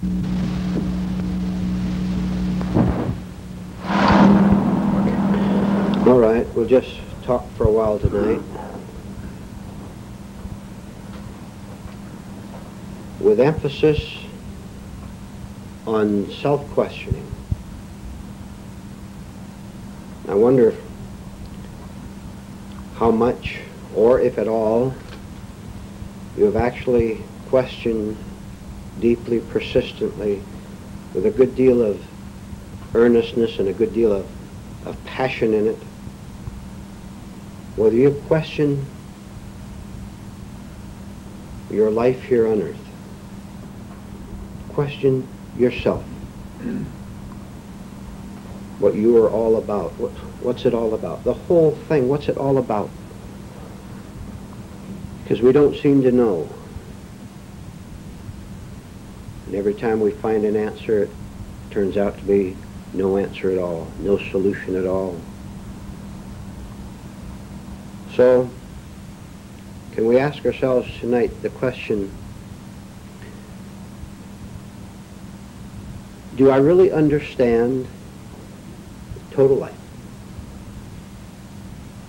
All right, we'll just talk for a while tonight. With emphasis on self-questioning. I wonder how much, or if at all, you have actually questioned deeply, persistently, with a good deal of earnestness and a good deal of, of passion in it, whether you question your life here on earth, question yourself, what you are all about, what, what's it all about, the whole thing, what's it all about? Because we don't seem to know. And every time we find an answer, it turns out to be no answer at all, no solution at all. So, can we ask ourselves tonight the question, do I really understand total life?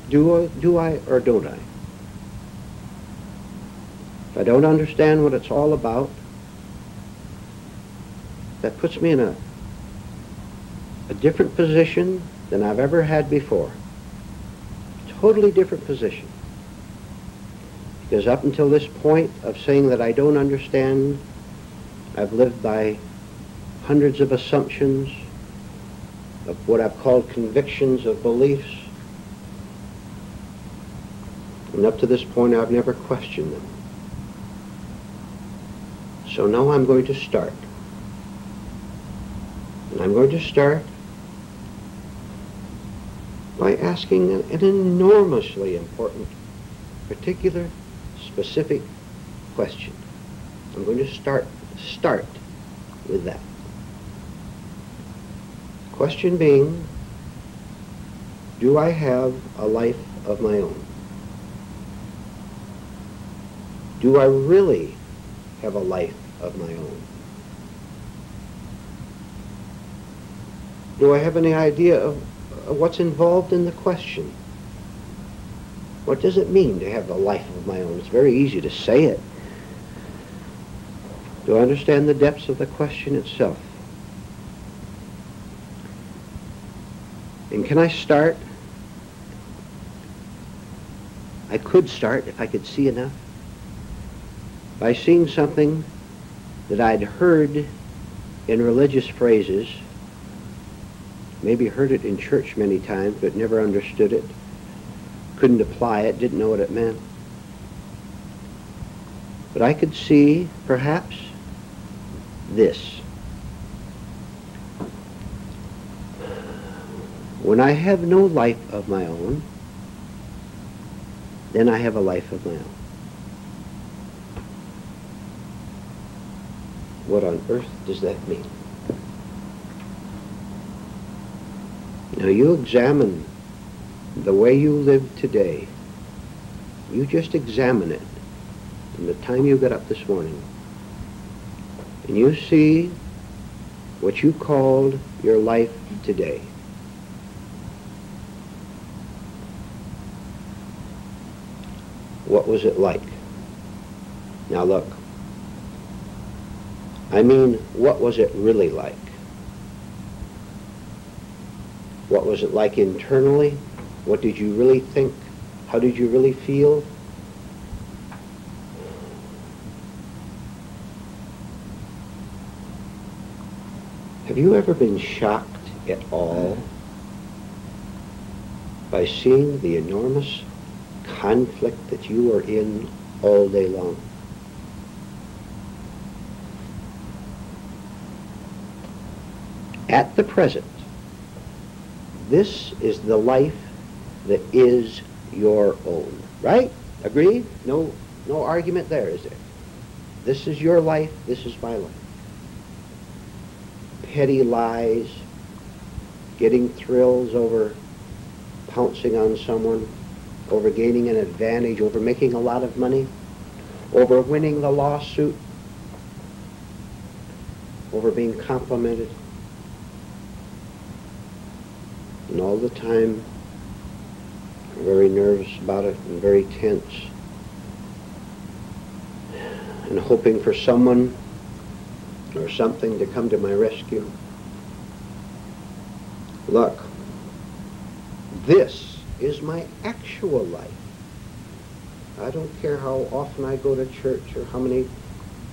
Do I, do I or don't I? If I don't understand what it's all about, that puts me in a, a different position than I've ever had before. Totally different position. Because up until this point of saying that I don't understand, I've lived by hundreds of assumptions, of what I've called convictions of beliefs. And up to this point, I've never questioned them. So now I'm going to start. And I'm going to start by asking an, enormously important, particular, specific question. I'm going to start start with that. Question being, do I have a life of my own? Do I really have a life of my own? Do I have any idea of, what's involved in the question? What does it mean to have a life of my own? It's very easy to say it. Do I understand the depths of the question itself? And can I start? I could start if I could see enough by seeing something that I'd heard in religious phrases, maybe heard it in church many times, but never understood it, couldn't apply it, didn't know what it meant. But I could see, perhaps, this. When I have no life of my own, then I have a life of my own. What on earth does that mean? Now you examine the way you live today. You just examine it from the time you got up this morning. And you see what you called your life today. What was it like? Now look, I mean, what was it really like? What was it like internally? What did you really think? How did you really feel? Have you ever been shocked at all by seeing the enormous conflict that you are in all day long? At the present, this is the life that is your own. Right? Agreed? No, no argument there, is there? This is your life. This is my life. Petty lies, getting thrills over pouncing on someone, over gaining an advantage, over making a lot of money, over winning the lawsuit. over being complimented. And all the time, very nervous about it and very tense. And hoping for someone or something to come to my rescue. Look, this is my actual life. I don't care how often I go to church or how many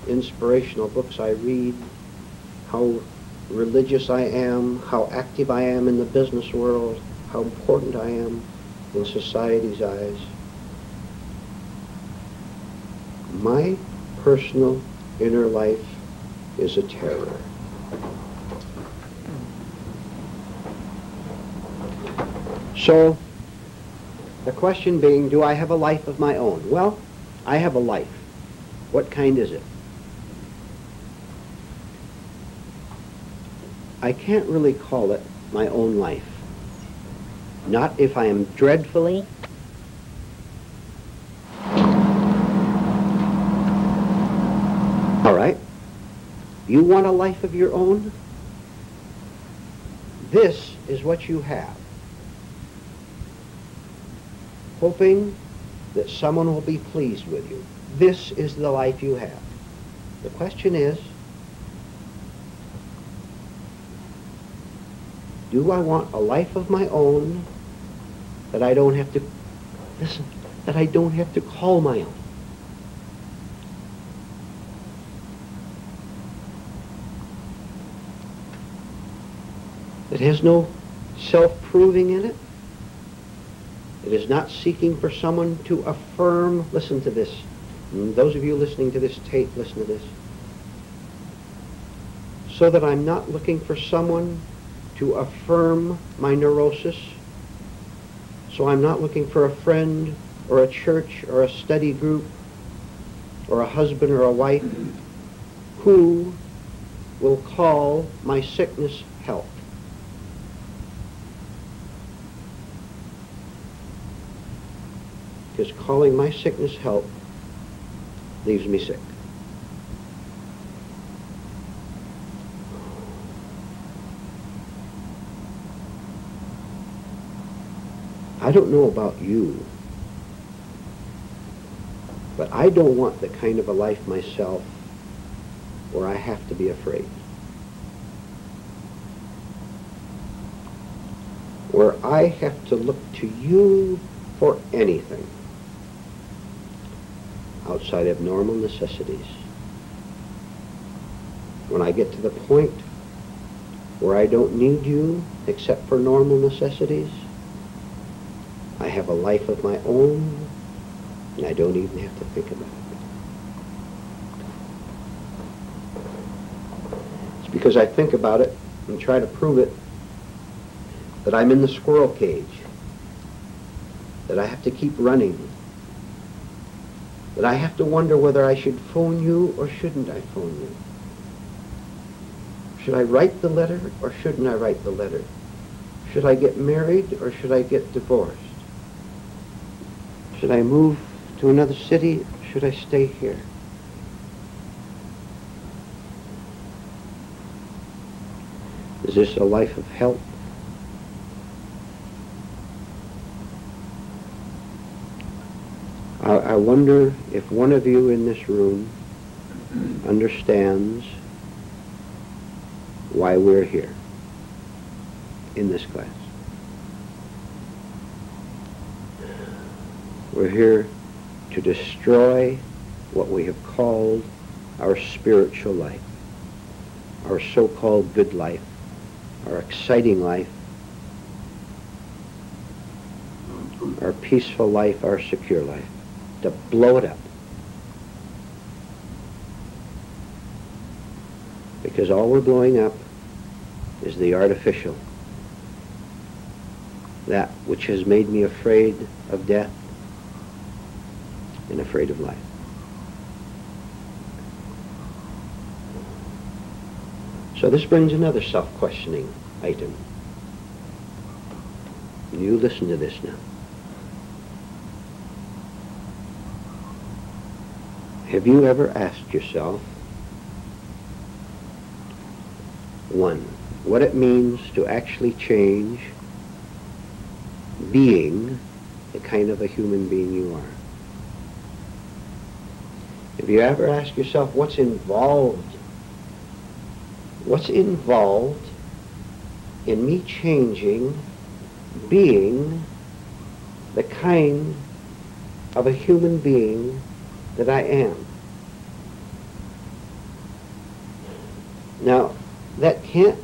inspirational books I read, how religious I am, how active I am in the business world, how important I am in society's eyes. My personal inner life is a terror. So, the question being, do I have a life of my own? Well, I have a life. What kind is it? I can't really call it my own life. Not if I am dreadfully All right. You want a life of your own? This is what you have. Hoping that someone will be pleased with you. This is the life you have. The question is, do I want a life of my own that I don't have to, listen, that I don't have to call my own? It has no self-proving in it. It is not seeking for someone to affirm. Listen to this. Those of you listening to this tape, listen to this. So that I'm not looking for someone to affirm my neurosis. So I'm not looking for a friend or a church or a study group or a husband or a wife who will call my sickness health. Because calling my sickness help leaves me sick. I don't know about you, but I don't want the kind of a life myself where I have to be afraid. Where I have to look to you for anything outside of normal necessities. When I get to the point where I don't need you except for normal necessities, have a life of my own, and I don't even have to think about it. It's because I think about it and try to prove it that I'm in the squirrel cage, that I have to keep running, that I have to wonder whether I should phone you or shouldn't I phone you. Should I write the letter or shouldn't I write the letter? Should I get married or should I get divorced? Should I move to another city should I stay here? Is this a life of help? I, I wonder if one of you in this room understands why we're here in this class. We're here to destroy what we have called our spiritual life, our so-called good life, our exciting life, our peaceful life, our secure life, to blow it up. Because all we're blowing up is the artificial, that which has made me afraid of death, and afraid of life. So this brings another self-questioning item. You listen to this now. Have you ever asked yourself, one, what it means to actually change being the kind of a human being you are. If you ever ask yourself what's involved, what's involved in me changing being the kind of a human being that I am. Now, that can't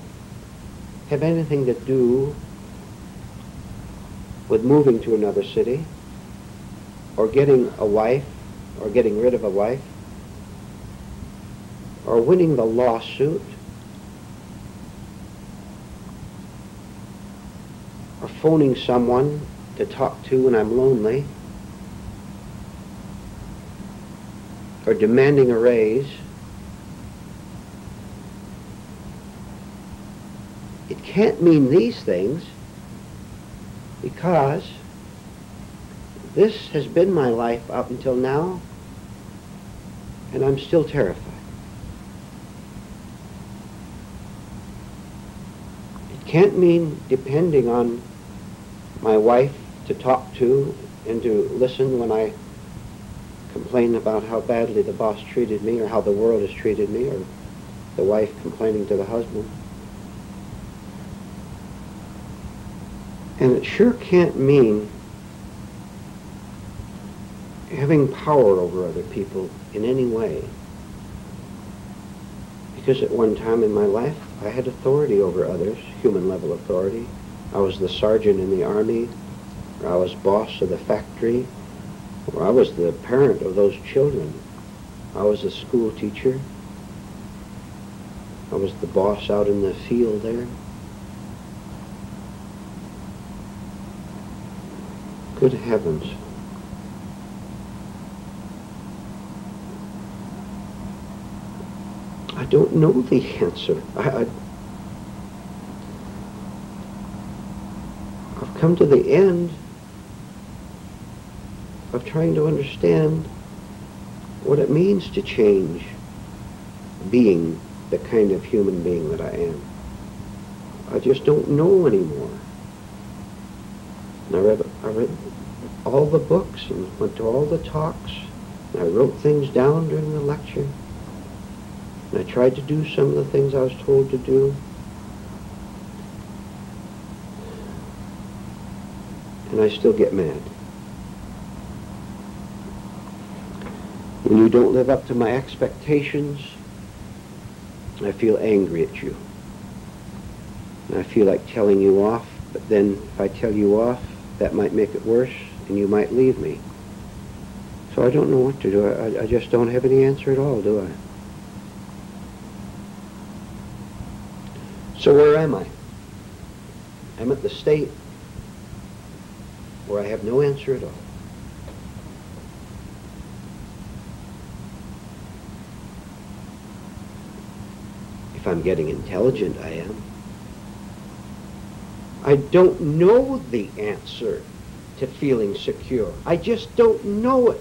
have anything to do with moving to another city or getting a wife or getting rid of a wife or winning the lawsuit or phoning someone to talk to when I'm lonely or demanding a raise. It can't mean these things because this has been my life up until now and I'm still terrified. It can't mean depending on my wife to talk to and to listen when I complain about how badly the boss treated me or how the world has treated me or the wife complaining to the husband. And it sure can't mean having power over other people in any way. Because at one time in my life, I had authority over others, human level authority. I was the sergeant in the army, or I was boss of the factory, or I was the parent of those children. I was a school teacher. I was the boss out in the field there. Good heavens. I don't know the answer. I, I, I've come to the end of trying to understand what it means to change being the kind of human being that I am. I just don't know anymore. And I read, I read all the books and went to all the talks. And I wrote things down during the lecture. And I tried to do some of the things I was told to do. And I still get mad. When you don't live up to my expectations, I feel angry at you. And I feel like telling you off, but then if I tell you off, that might make it worse, and you might leave me. So I don't know what to do. I, I just don't have any answer at all, do I? So where am I? I'm at the state where I have no answer at all. If I'm getting intelligent, I am. I don't know the answer to feeling secure. I just don't know it.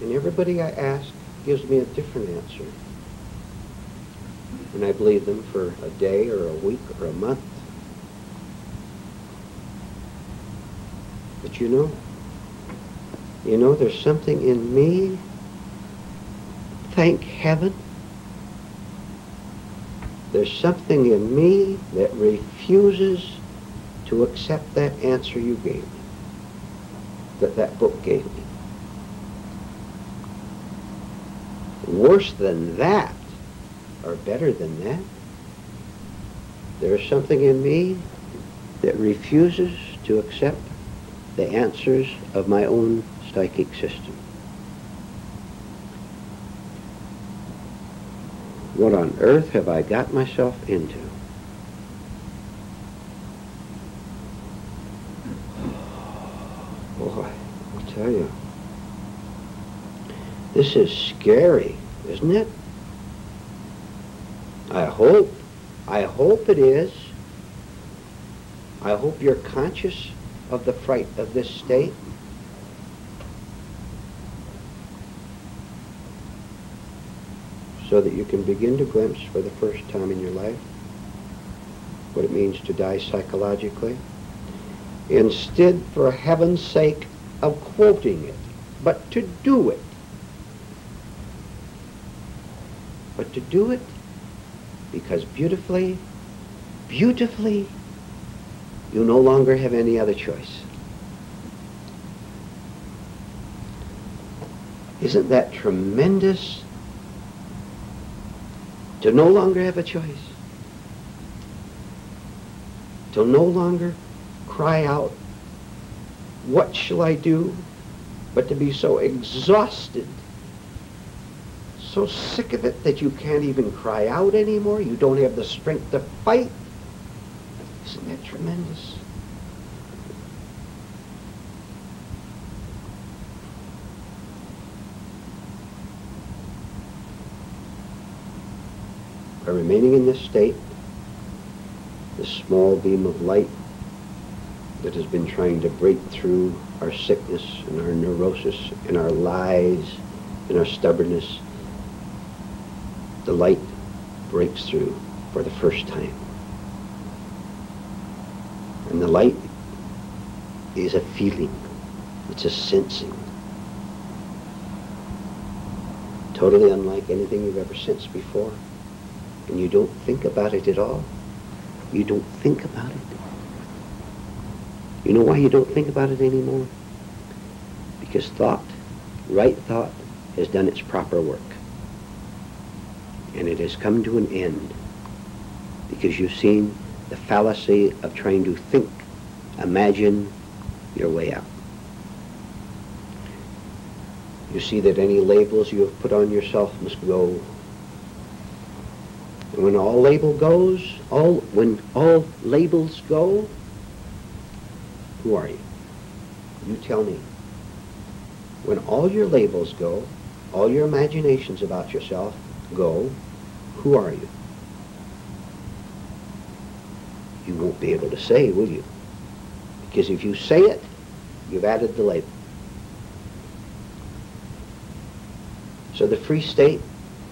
And everybody I ask gives me a different answer. And I believe them for a day or a week or a month. But you know, you know, there's something in me, thank heaven, there's something in me that refuses to accept that answer you gave me, that that book gave me. Worse than that, or better than that, there's something in me that refuses to accept the answers of my own psychic system. What on earth have I got myself into? Boy, I'll tell you. This is scary, isn't it? I hope, I hope it is. I hope you're conscious of the fright of this state. so that you can begin to glimpse for the first time in your life what it means to die psychologically, instead, for heaven's sake, of quoting it, but to do it. But to do it because beautifully, beautifully, you no longer have any other choice. Isn't that tremendous to no longer have a choice? To no longer cry out, what shall I do? But to be so exhausted, so sick of it that you can't even cry out anymore. You don't have the strength to fight. Isn't that tremendous? By remaining in this state, this small beam of light that has been trying to break through our sickness and our neurosis and our lies and our stubbornness, the light breaks through for the first time. And the light is a feeling. It's a sensing. Totally unlike anything you've ever sensed before. And you don't think about it at all. You don't think about it. You know why you don't think about it anymore? Because thought, right thought, has done its proper work. And it has come to an end because you've seen the fallacy of trying to think, imagine your way out. You see that any labels you have put on yourself must go. And when all label goes, all when all labels go, who are you? You tell me. When all your labels go, all your imaginations about yourself go, who are you? You won't be able to say, will you? Because if you say it, you've added the label. So the free state,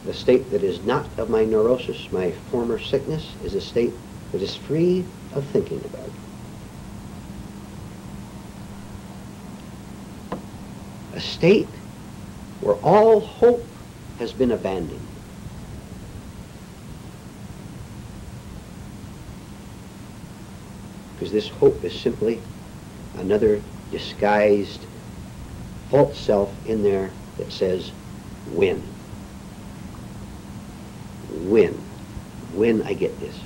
the state that is not of my neurosis, my former sickness, is a state that is free of thinking about it. A state where all hope has been abandoned. Because this hope is simply another disguised false self in there that says, when. When. When I get this.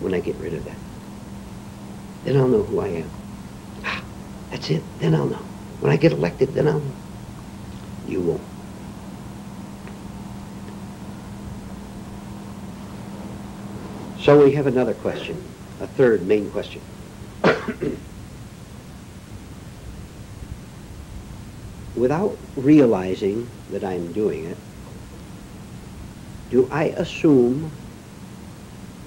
When I get rid of that. Then I'll know who I am. Ah, that's it. Then I'll know. When I get elected, then I'll know. You won't. So we have another question, a third main question. Without realizing that I'm doing it, do I assume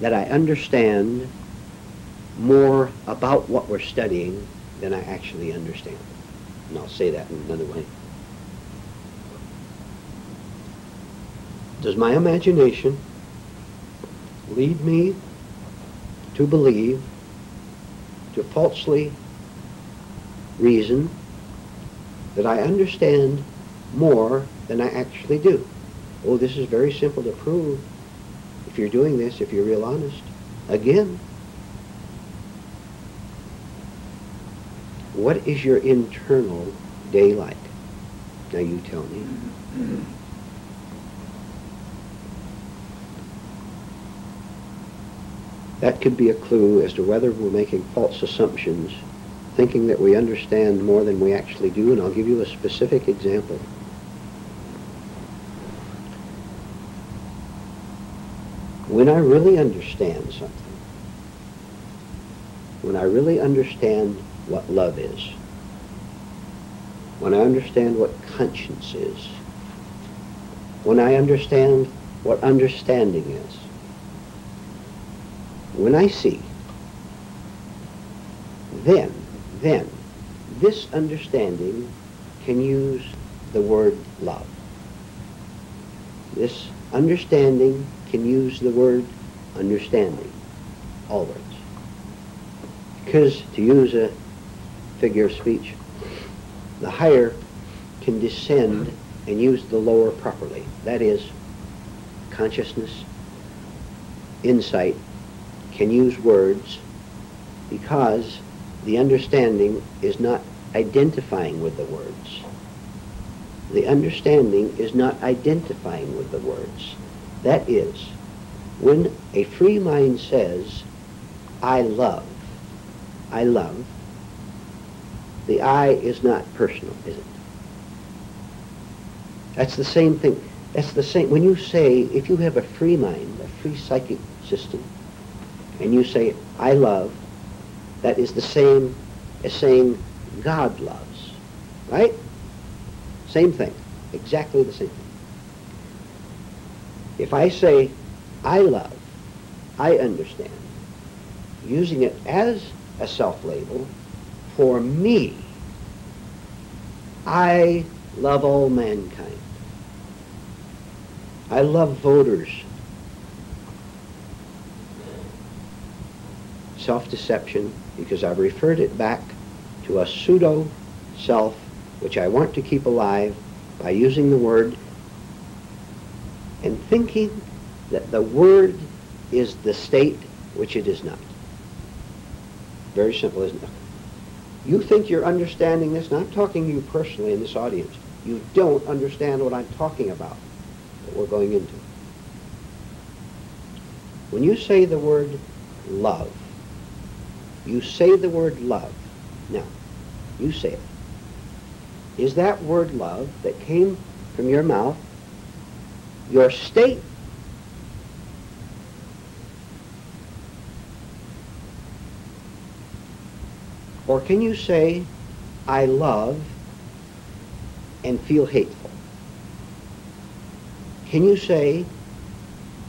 that I understand more about what we're studying than I actually understand? And I'll say that in another way. Does my imagination lead me to believe, to falsely reason that I understand more than I actually do? Oh, this is very simple to prove if you're doing this, if you're real honest. Again, what is your internal day like? Now you tell me. That could be a clue as to whether we're making false assumptions, thinking that we understand more than we actually do, and I'll give you a specific example. When I really understand something, when I really understand what love is, when I understand what conscience is, when I understand what understanding is, when I see, then, then, this understanding can use the word love. This understanding can use the word understanding, always. Because, to use a figure of speech, the higher can descend and use the lower properly. That is, consciousness, insight, can use words because the understanding is not identifying with the words. The understanding is not identifying with the words. That is, when a free mind says, I love, I love, the I is not personal, is it? That's the same thing. That's the same. When you say, if you have a free mind, a free psychic system, and you say, I love, that is the same as saying God loves. Right? Same thing. Exactly the same thing. If I say, I love, I understand, using it as a self-label, for me, I love all mankind. I love voters. Self-deception, because I've referred it back to a pseudo-self, which I want to keep alive by using the word and thinking that the word is the state, which it is not. Very simple, isn't it? You think you're understanding this, and I'm talking to you personally in this audience. You don't understand what I'm talking about that we're going into. When you say the word love, you say the word love. Now, you say it. Is that word love that came from your mouth your state? Or can you say, I love and feel hateful? Can you say,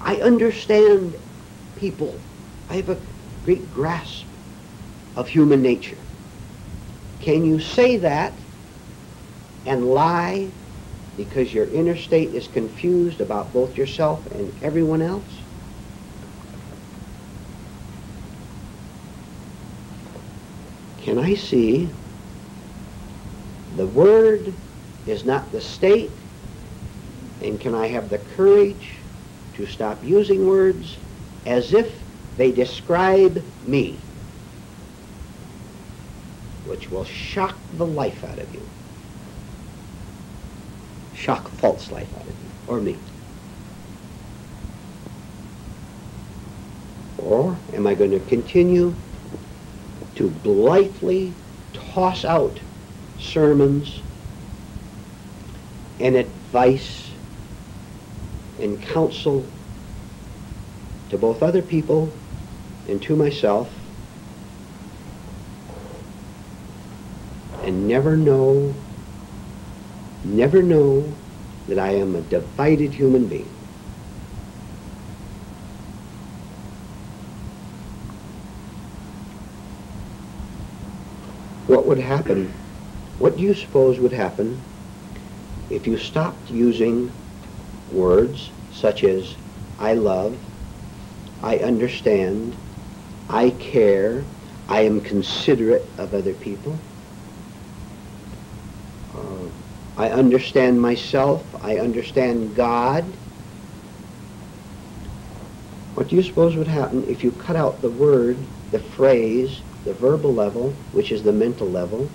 I understand people. I have a great grasp of human nature. Can you say that and lie because your inner state is confused about both yourself and everyone else? Can I see the word is not the state and can I have the courage to stop using words as if they describe me? Which will shock the life out of you. Shock false life out of you, or me. Or am I going to continue to blithely toss out sermons and advice and counsel to both other people and to myself and never know, never know that I am a divided human being. What would happen, what do you suppose would happen if you stopped using words such as I love, I understand, I care, I am considerate of other people? I understand myself. I understand God. What do you suppose would happen if you cut out the word, the phrase, the verbal level, which is the mental level?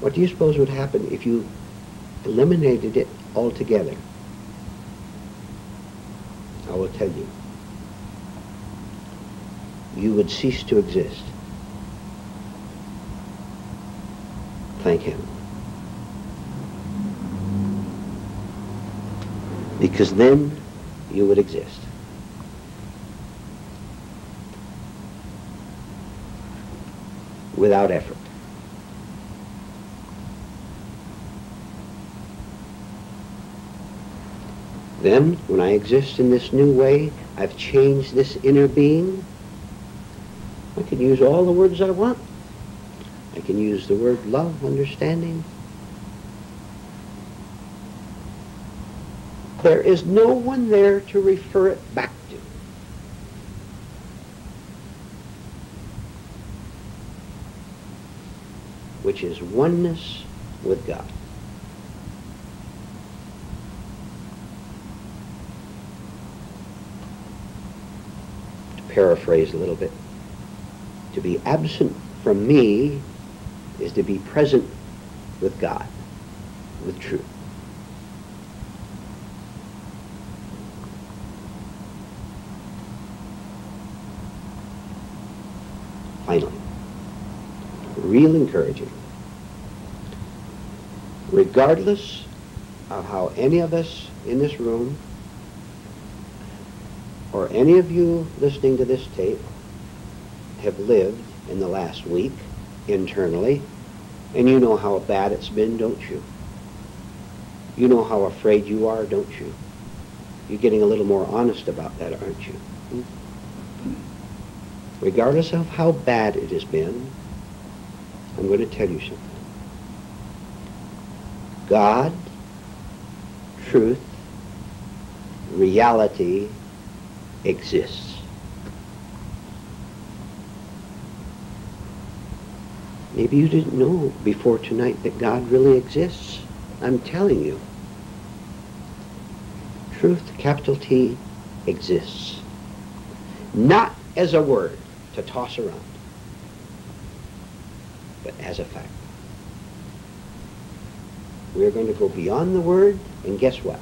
What do you suppose would happen if you eliminated it altogether? I will tell you. You would cease to exist. Thank him. Because then you would exist. Without effort. Then, when I exist in this new way, I've changed this inner being. I can use all the words I want. I can use the word love, understanding, there is no one there to refer it back to. Which is oneness with God. To paraphrase a little bit, to be absent from me is to be present with God, with truth. Finally, real encouraging. Regardless of how any of us in this room or any of you listening to this tape have lived in the last week internally, and you know how bad it's been, don't you? You know how afraid you are, don't you? You're getting a little more honest about that, aren't you? Regardless of how bad it has been, I'm going to tell you something. God, truth, reality exists. Maybe you didn't know before tonight that God really exists. I'm telling you. Truth, capital T, exists. Not as a word to toss around, but as a fact. We're going to go beyond the word, and guess what?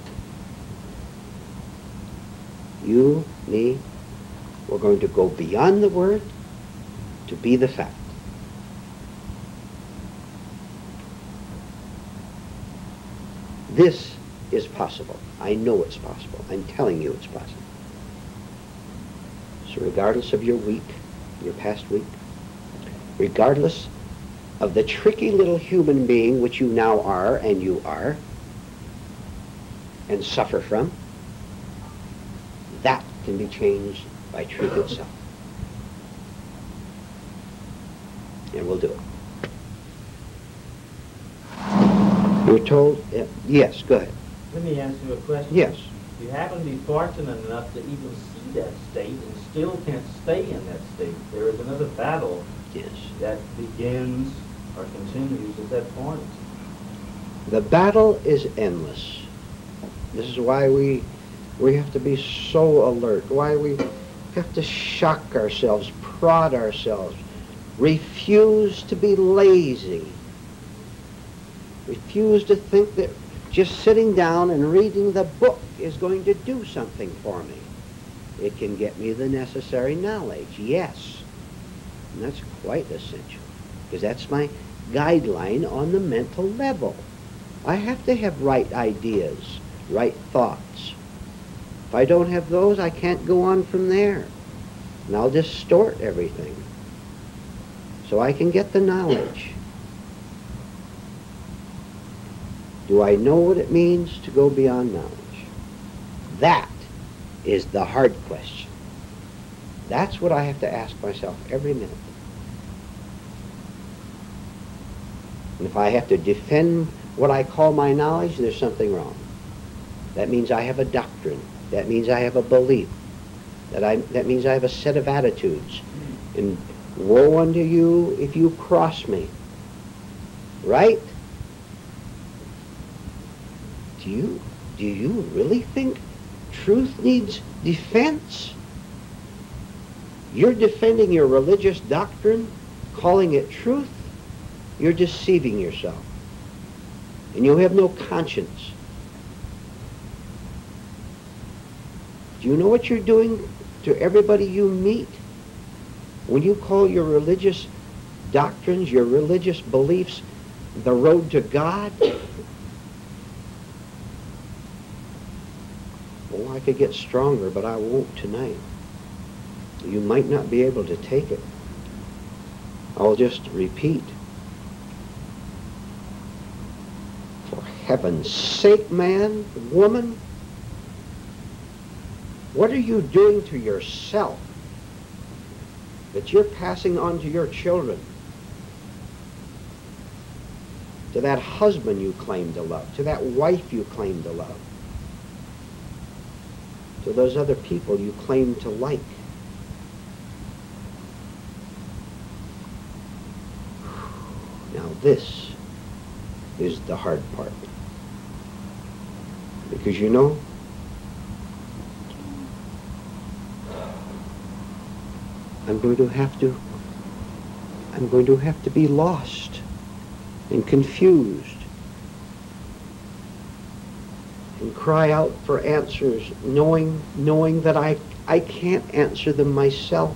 You, me, we're going to go beyond the word to be the fact. This is possible. I know it's possible. I'm telling you it's possible. So regardless of your week, your past week, regardless of the tricky little human being which you now are and you are and suffer from, that can be changed by truth itself. And we'll do it. You're told, uh, yes, go ahead. Let me ask you a question. Yes. You happen to be fortunate enough to even see that state and still can't stay in that state. There is another battle Yes. that begins or continues at that point. The battle is endless. This is why we we have to be so alert. Why we have to shock ourselves, prod ourselves, refuse to be lazy. Refuse to think that just sitting down and reading the book is going to do something for me. It can get me the necessary knowledge, yes. And that's quite essential because that's my guideline on the mental level. I have to have right ideas, right thoughts. If I don't have those, I can't go on from there. And I'll distort everything. So I can get the knowledge. Do I know what it means to go beyond knowledge? That is the hard question. That's what I have to ask myself every minute. And if I have to defend what I call my knowledge, there's something wrong. That means I have a doctrine. That means I have a belief. That, I, that means I have a set of attitudes. And woe unto you if you cross me. Right? Do you, do you really think truth needs defense? You're defending your religious doctrine, calling it truth? You're deceiving yourself. And you have no conscience. Do you know what you're doing to everybody you meet? When you call your religious doctrines, your religious beliefs, the road to God, well, I could get stronger, but I won't tonight. You might not be able to take it. I'll just repeat. For heaven's sake, man, woman, what are you doing to yourself that you're passing on to your children? To that husband you claim to love, to that wife you claim to love. To those other people you claim to like. Now this is the hard part. Because you know, I'm going to have to, I'm going to have to be lost and confused and cry out for answers, knowing, knowing that I, I can't answer them myself.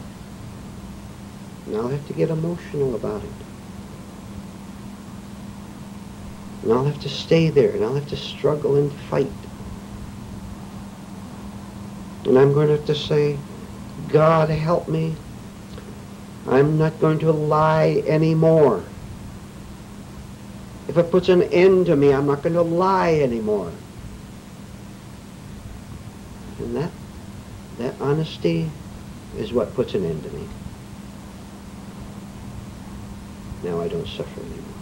And I'll have to get emotional about it. And I'll have to stay there, and I'll have to struggle and fight. And I'm going to have to say, God help me. I'm not going to lie anymore. If it puts an end to me, I'm not going to lie anymore. And that, that honesty is what puts an end to me. Now I don't suffer anymore.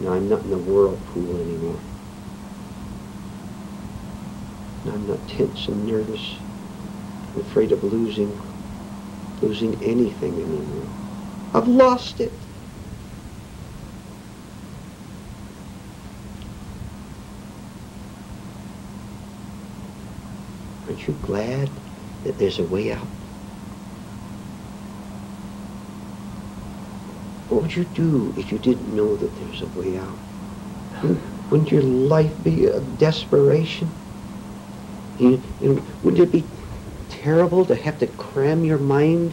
Now I'm not in the whirlpool anymore. Now I'm not tense and nervous, afraid of losing, losing anything anymore. I've lost it. Aren't you glad that there's a way out? What would you do if you didn't know that there's a way out? Hmm? Wouldn't your life be a desperation? You, you wouldn't it be terrible to have to cram your mind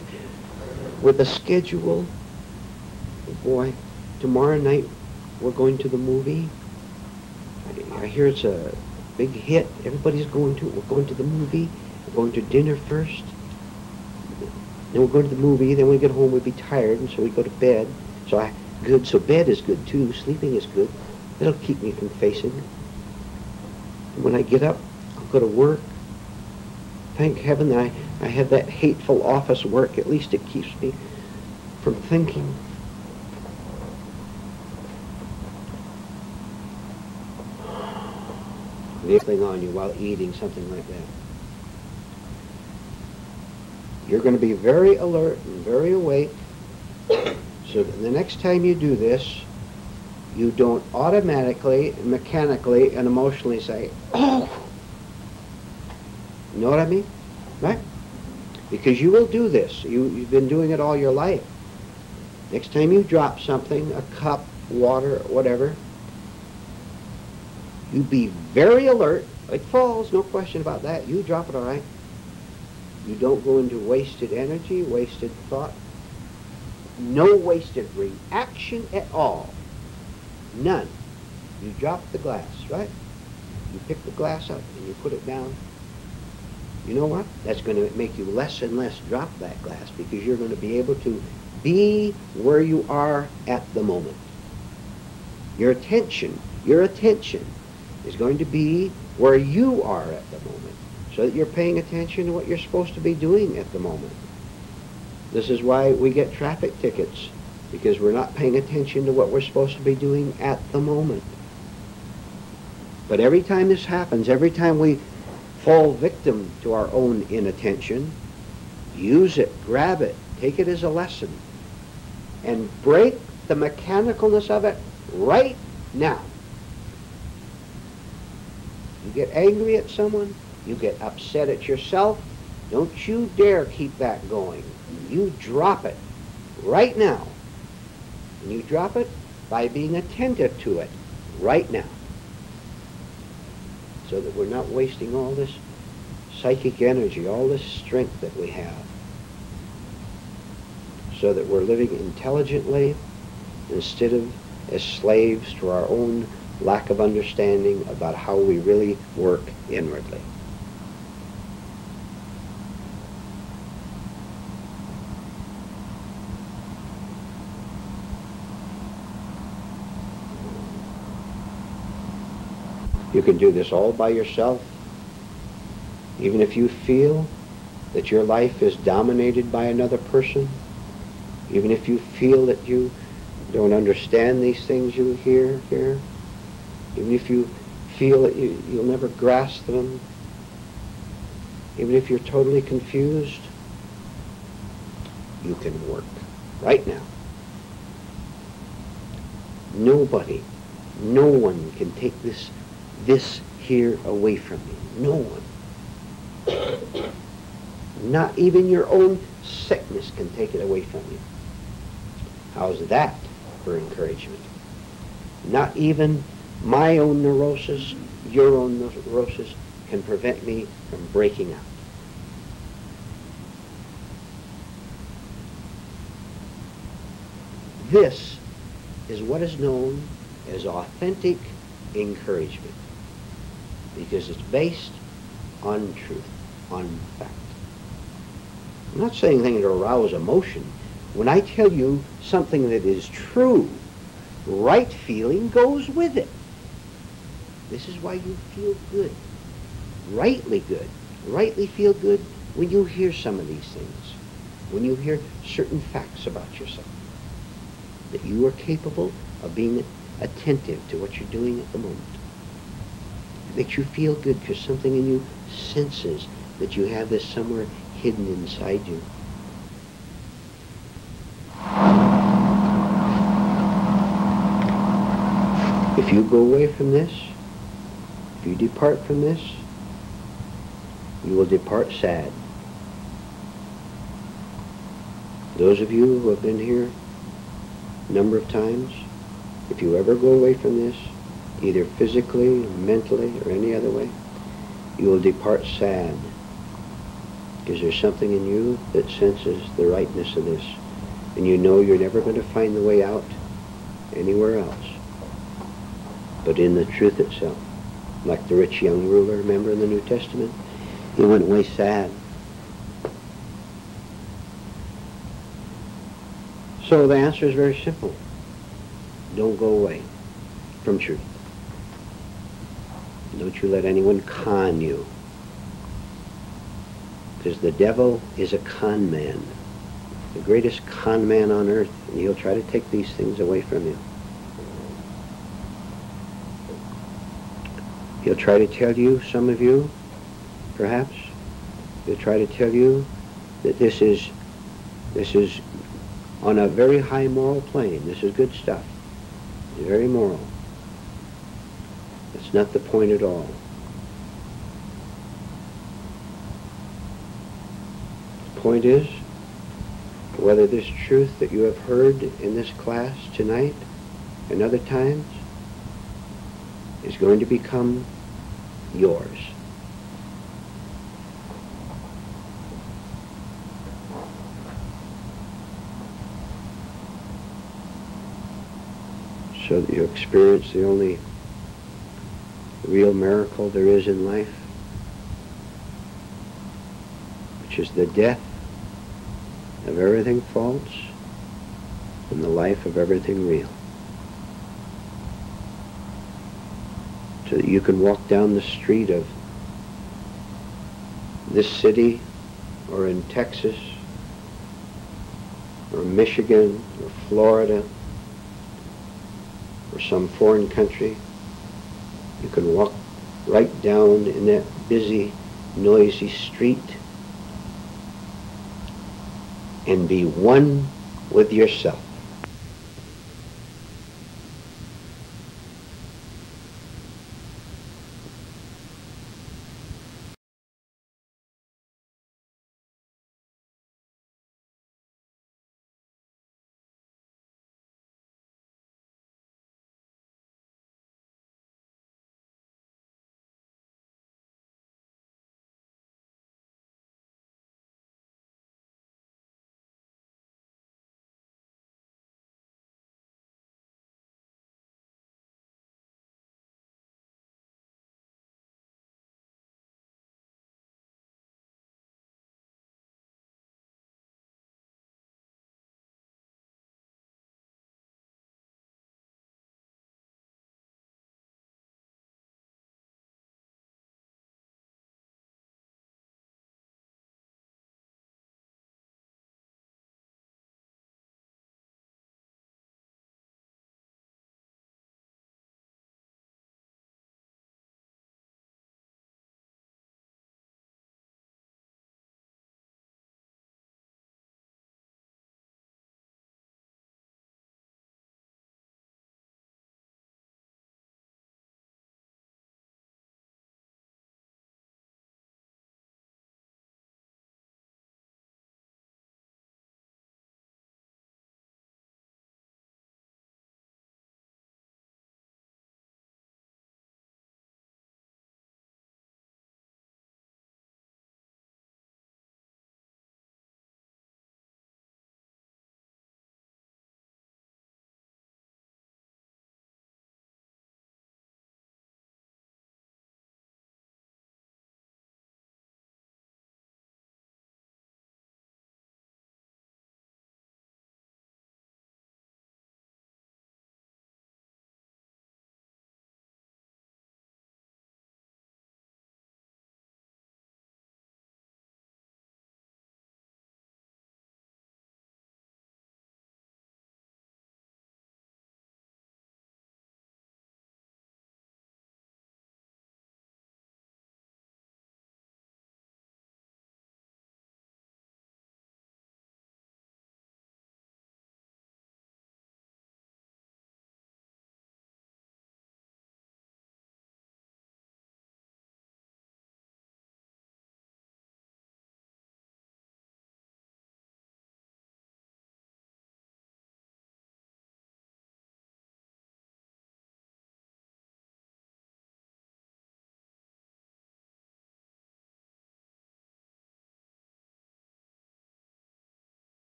with a schedule? Boy, tomorrow night we're going to the movie. I, I hear it's a big hit. Everybody's going to. We're going to the movie. We're going to dinner first. Then we're going to the movie. Then we get home, we'll be tired, and so we go to bed. So I, good. So bed is good too. Sleeping is good. It'll keep me from facing. And when I get up, I'll go to work. Thank heaven that I, I have that hateful office work. At least it keeps me from thinking. Thing on you while eating, something like that. You're going to be very alert and very awake so that the next time you do this, you don't automatically, mechanically, and emotionally say, oh! You know what I mean? Right? Because you will do this. You, you've been doing it all your life. Next time you drop something, a cup, water, whatever, you be very alert. It falls, no question about that. You drop it all right. You don't go into wasted energy, wasted thought, no wasted reaction at all. None. You drop the glass, right? You pick the glass up and you put it down. You know what? That's going to make you less and less drop that glass because you're going to be able to be where you are at the moment. Your attention, your attention is going to be where you are at the moment so that you're paying attention to what you're supposed to be doing at the moment. This is why we get traffic tickets, because we're not paying attention to what we're supposed to be doing at the moment. But every time this happens, every time we fall victim to our own inattention, use it, grab it, take it as a lesson, and break the mechanicalness of it right now. You get angry at someone, you get upset at yourself, don't you dare keep that going. You drop it right now. And you drop it by being attentive to it right now. So that we're not wasting all this psychic energy, all this strength that we have. So that we're living intelligently instead of as slaves to our own lack of understanding about how we really work inwardly. You can do this all by yourself. Even if you feel that your life is dominated by another person, even if you feel that you don't understand these things you hear here, even if you feel that you, you'll never grasp them, even if you're totally confused, you can work right now. Nobody, no one can take this, this here away from you. No one. Not even your own sickness can take it away from you. How's that for encouragement? Not even my own neurosis, your own neurosis can prevent me from breaking out. This is what is known as authentic encouragement because it's based on truth, on fact. I'm not saying anything to arouse emotion. When I tell you something that is true, right feeling goes with it. This is why you feel good, rightly good, rightly feel good when you hear some of these things, when you hear certain facts about yourself, that you are capable of being attentive to what you're doing at the moment. It makes you feel good because something in you senses that you have this somewhere hidden inside you. If you go away from this, if you depart from this, you will depart sad. Those of you who have been here a number of times, if you ever go away from this, either physically, mentally, or any other way, you will depart sad. Because there's something in you that senses the rightness of this. And you know you're never going to find the way out anywhere else but in the truth itself. Like the rich young ruler, remember in the New Testament? He went away sad. So the answer is very simple. Don't go away from truth. Don't you let anyone con you. Because the devil is a con man. The greatest con man on earth. And he'll try to take these things away from you. He'll try to tell you, some of you, perhaps, he'll try to tell you that this is, this is on a very high moral plane. This is good stuff. It's very moral. That's not the point at all. The point is whether this truth that you have heard in this class tonight and other times is going to become yours. So that you experience the only real miracle there is in life, which is the death of everything false and the life of everything real. So that you can walk down the street of this city or in Texas or Michigan or Florida or some foreign country. You can walk right down in that busy, noisy street and be one with yourself.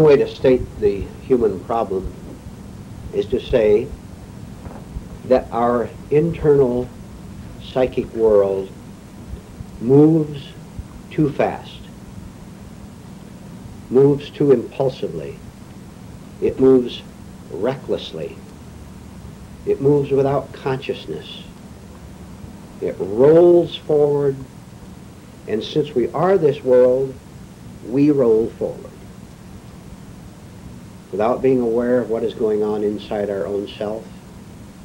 One way to state the human problem is to say that our internal psychic world moves too fast, moves too impulsively, it moves recklessly, it moves without consciousness, it rolls forward, and since we are this world, we roll forward without being aware of what is going on inside our own self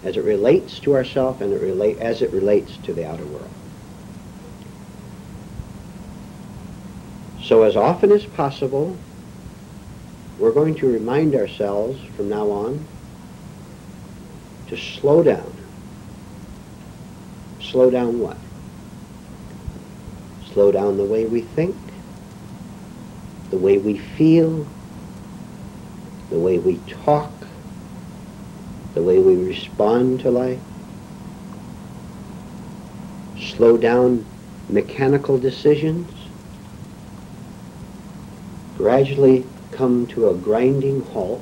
as it relates to ourself and it relate, as it relates to the outer world. So as often as possible, we're going to remind ourselves from now on to slow down. Slow down what? Slow down the way we think, the way we feel, the way we talk, the way we respond to life. Slow down mechanical decisions. Gradually come to a grinding halt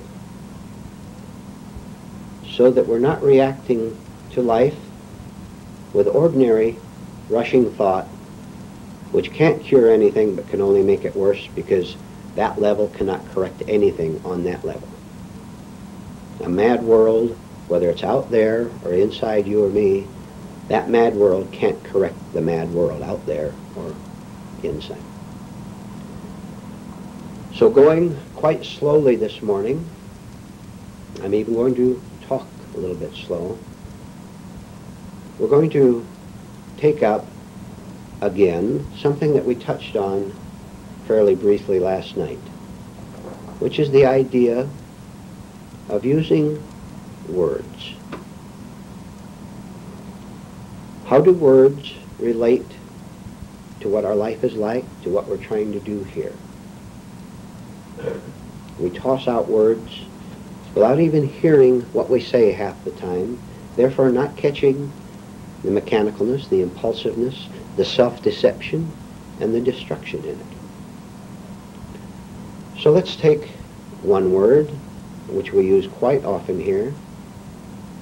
so that we're not reacting to life with ordinary rushing thought which can't cure anything but can only make it worse because that level cannot correct anything on that level. A mad world, whether it's out there or inside you or me, that mad world can't correct the mad world out there or inside. So going quite slowly this morning, I'm even going to talk a little bit slow. We're going to take up again something that we touched on fairly briefly last night, which is the idea of using words. How do words relate to what our life is like, to what we're trying to do here? We toss out words without even hearing what we say half the time, therefore not catching the mechanicalness, the impulsiveness, the self-deception, and the destruction in it. So let's take one word, which we use quite often here,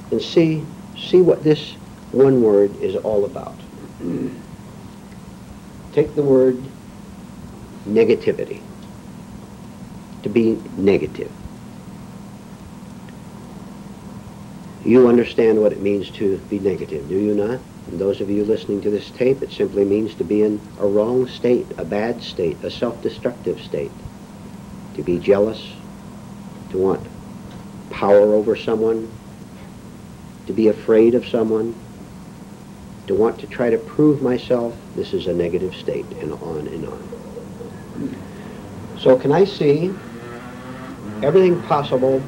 and see, see what this one word is all about. take the word negativity to be negative. You understand what it means to be negative, do you not? And those of you listening to this tape, it simply means to be in a wrong state, a bad state, a self-destructive state. To be jealous, to want power over someone, to be afraid of someone, to want to try to prove myself, this is a negative state, and on and on. So can I see everything possible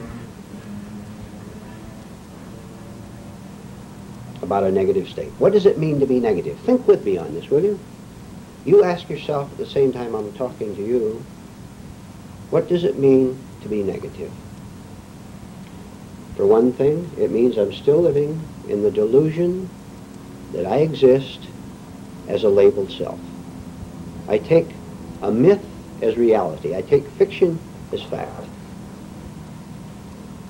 about a negative state. What does it mean to be negative? Think with me on this, will you? You ask yourself at the same time I'm talking to you, what does it mean to be negative? For one thing, it means I'm still living in the delusion that I exist as a labeled self. I take a myth as reality. I take fiction as fact.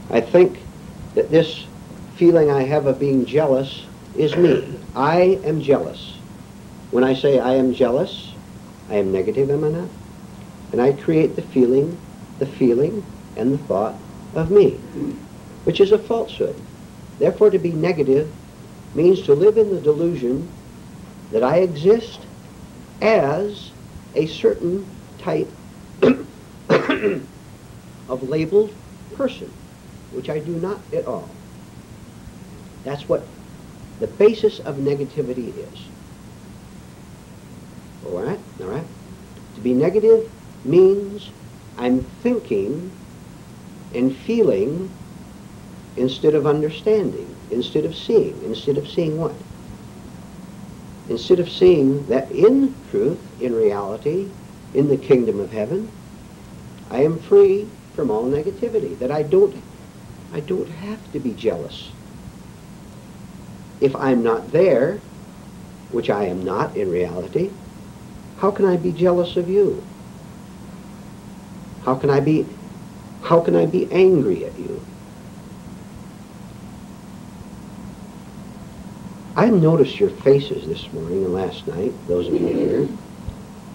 I think that this feeling I have of being jealous is me. I am jealous. When I say I am jealous, I am negative, am I not? And I create the feeling, the feeling, and the thought of me, which is a falsehood. Therefore, to be negative means to live in the delusion that I exist as a certain type of labeled person which I do not at all. That's what the basis of negativity is. All right? All right? To be negative means I'm thinking and feeling instead of understanding, instead of seeing. Instead of seeing what? Instead of seeing that in truth, in reality, in the kingdom of heaven, I am free from all negativity, that I don't I don't have to be jealous. If I'm not there, which I am not in reality, how can I be jealous of you? How can I be How can I be angry at you? I noticed your faces this morning and last night, those of you here,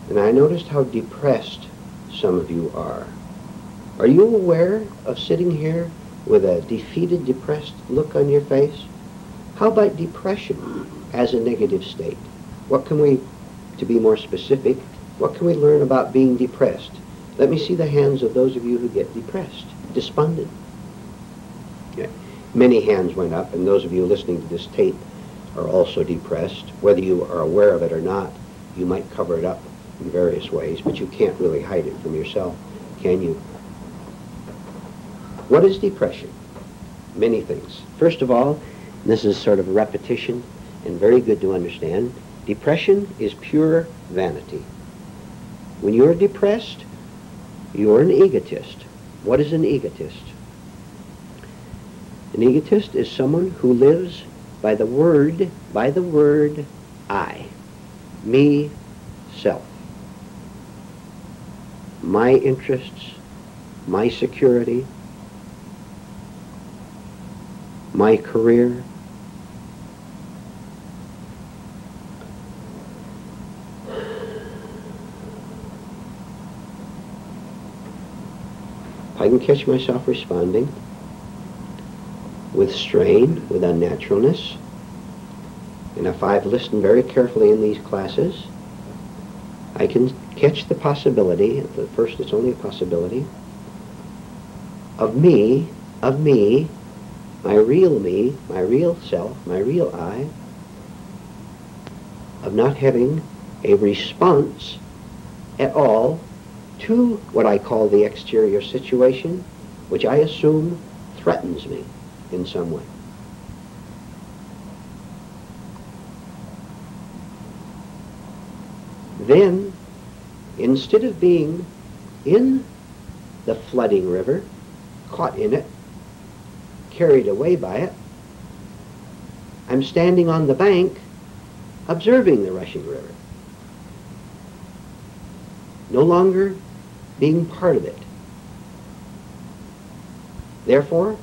and I noticed how depressed some of you are. Are you aware of sitting here with a defeated, depressed look on your face? How about depression as a negative state? What can we, to be more specific, what can we learn about being depressed? Let me see the hands of those of you who get depressed, despondent. Yeah. Many hands went up, and those of you listening to this tape are also depressed. Whether you are aware of it or not, you might cover it up in various ways, but you can't really hide it from yourself, can you? What is depression? Many things. First of all, this is sort of a repetition and very good to understand, depression is pure vanity. When you're depressed, you're an egotist. What is an egotist? An egotist is someone who lives by the word, by the word I, me, self. My interests, my security, my career. I can catch myself responding with strain, with unnaturalness. And if I've listened very carefully in these classes, I can catch the possibility, at first it's only a possibility, of me, of me, my real me, my real self, my real I, of not having a response at all to what I call the exterior situation, which I assume threatens me in some way. Then, instead of being in the flooding river, caught in it, carried away by it, I'm standing on the bank observing the rushing river. No longer being part of it. Therefore,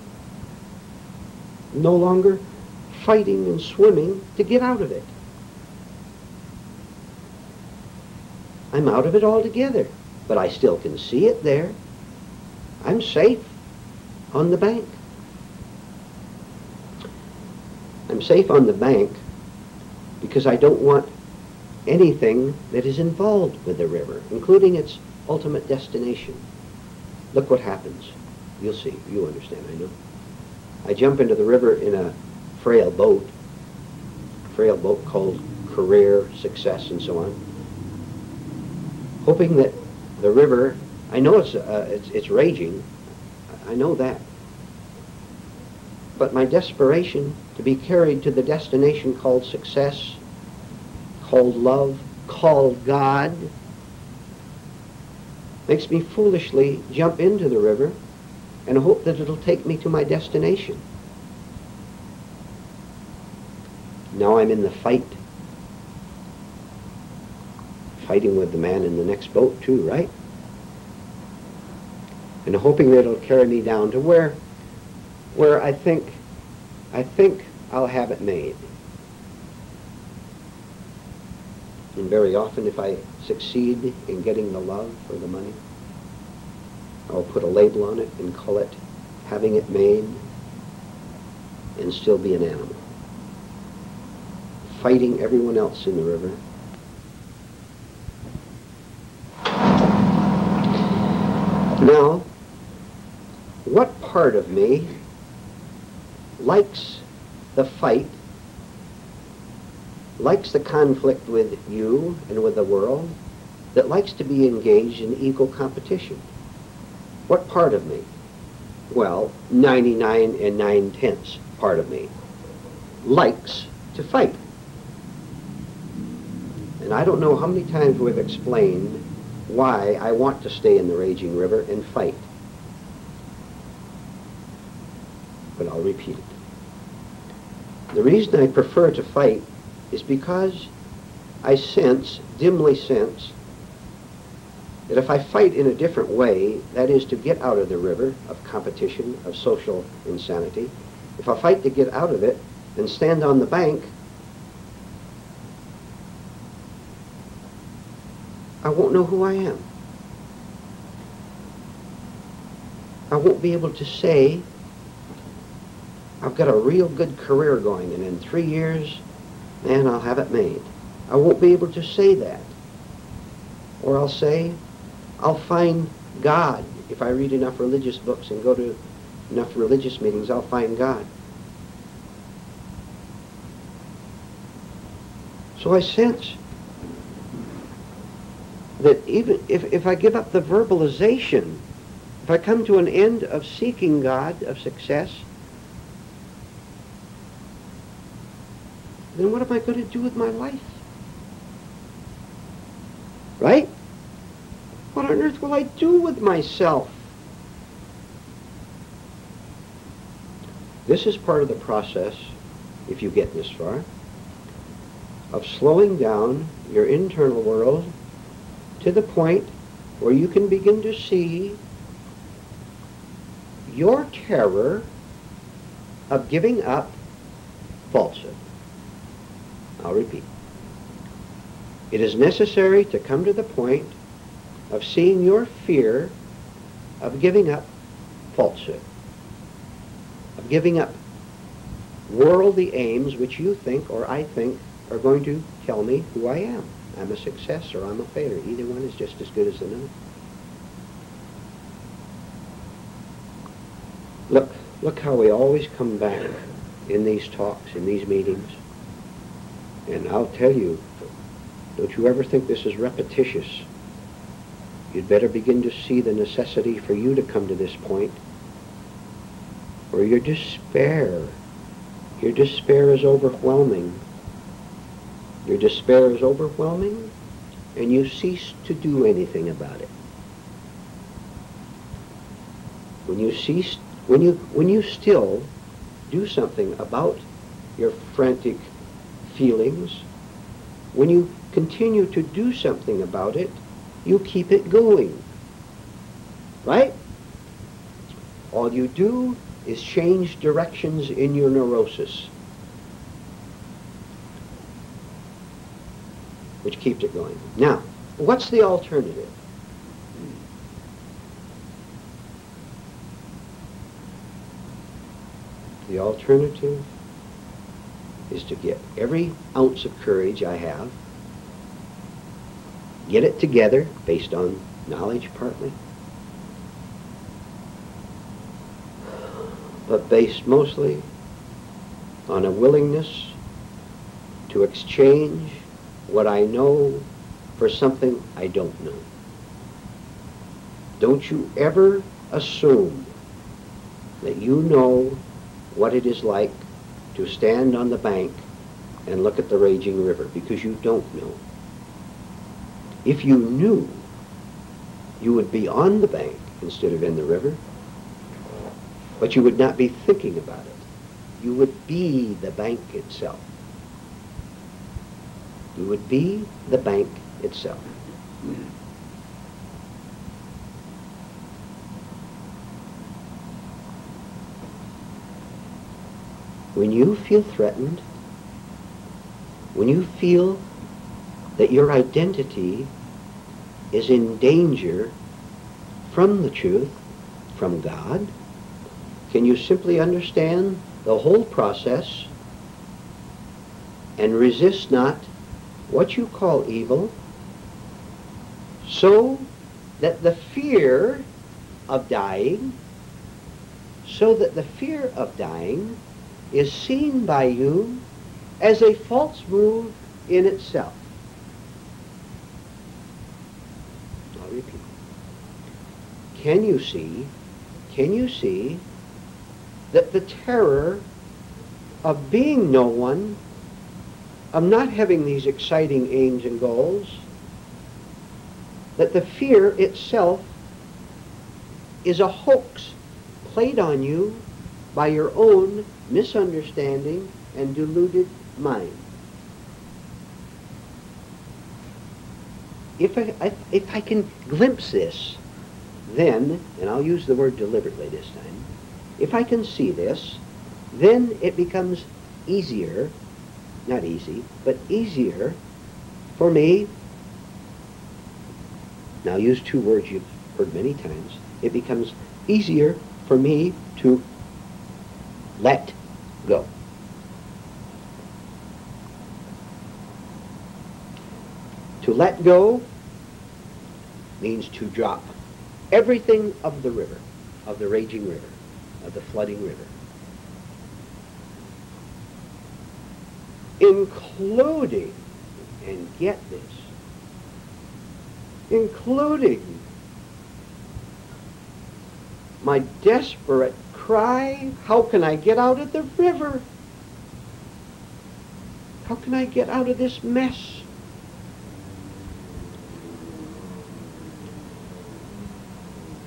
no longer fighting and swimming to get out of it. I'm out of it altogether, but I still can see it there. I'm safe on the bank. I'm safe on the bank because I don't want anything that is involved with the river, including its ultimate destination. Look what happens. You'll see. You understand, I know. I jump into the river in a frail boat, frail boat called career, success, and so on, hoping that the river, I know it's, uh, it's, it's raging, I know that, but my desperation to be carried to the destination called success, called love, called God, makes me foolishly jump into the river and hope that it'll take me to my destination. Now I'm in the fight. Fighting with the man in the next boat too, right? And hoping that it'll carry me down to where where I think I think I'll have it made. And very often if I succeed in getting the love or the money, I'll put a label on it and call it having it made and still be an animal. Fighting everyone else in the river. Now, what part of me likes the fight, likes the conflict with you and with the world, that likes to be engaged in equal competition? What part of me? Well, 99 and 9 tenths part of me likes to fight. And I don't know how many times we've explained why I want to stay in the raging river and fight. But I'll repeat it. The reason I prefer to fight is because I sense, dimly sense, that if I fight in a different way, that is to get out of the river of competition, of social insanity, if I fight to get out of it and stand on the bank, I won't know who I am. I won't be able to say, I've got a real good career going, and in three years, man, I'll have it made. I won't be able to say that. Or I'll say, I'll find God. If I read enough religious books and go to enough religious meetings, I'll find God. So I sense that even if, if I give up the verbalization, if I come to an end of seeking God, of success, then what am I going to do with my life? Right? What on earth will I do with myself? This is part of the process, if you get this far, of slowing down your internal world to the point where you can begin to see your terror of giving up falsehood. I'll repeat. It is necessary to come to the point of seeing your fear of giving up falsehood, of giving up worldly aims which you think or I think are going to tell me who I am. I'm a success or I'm a failure. Either one is just as good as another. Look, look how we always come back in these talks, in these meetings. And I'll tell you, don't you ever think this is repetitious. You'd better begin to see the necessity for you to come to this point Or your despair, your despair is overwhelming. Your despair is overwhelming and you cease to do anything about it. When you cease, when you, when you still do something about your frantic feelings, when you continue to do something about it, you keep it going. Right? All you do is change directions in your neurosis, which keeps it going. Now, what's the alternative? The alternative is to get every ounce of courage I have get it together based on knowledge partly, but based mostly on a willingness to exchange what I know for something I don't know. Don't you ever assume that you know what it is like to stand on the bank and look at the raging river because you don't know. If you knew, you would be on the bank instead of in the river, but you would not be thinking about it. You would be the bank itself. You would be the bank itself. When you feel threatened, when you feel that your identity is in danger from the truth, from God? Can you simply understand the whole process and resist not what you call evil so that the fear of dying, so that the fear of dying is seen by you as a false move in itself. I'll repeat. Can you see, can you see that the terror of being no one, of not having these exciting aims and goals, that the fear itself is a hoax played on you by your own misunderstanding and deluded mind. if I, if I can glimpse this, then, and I'll use the word deliberately this time, if I can see this, then it becomes easier, not easy, but easier for me, now I'll use two words you've heard many times, it becomes easier for me to let go. To let go means to drop everything of the river, of the raging river, of the flooding river. Including, and get this, including my desperate cry, how can I get out of the river? How can I get out of this mess?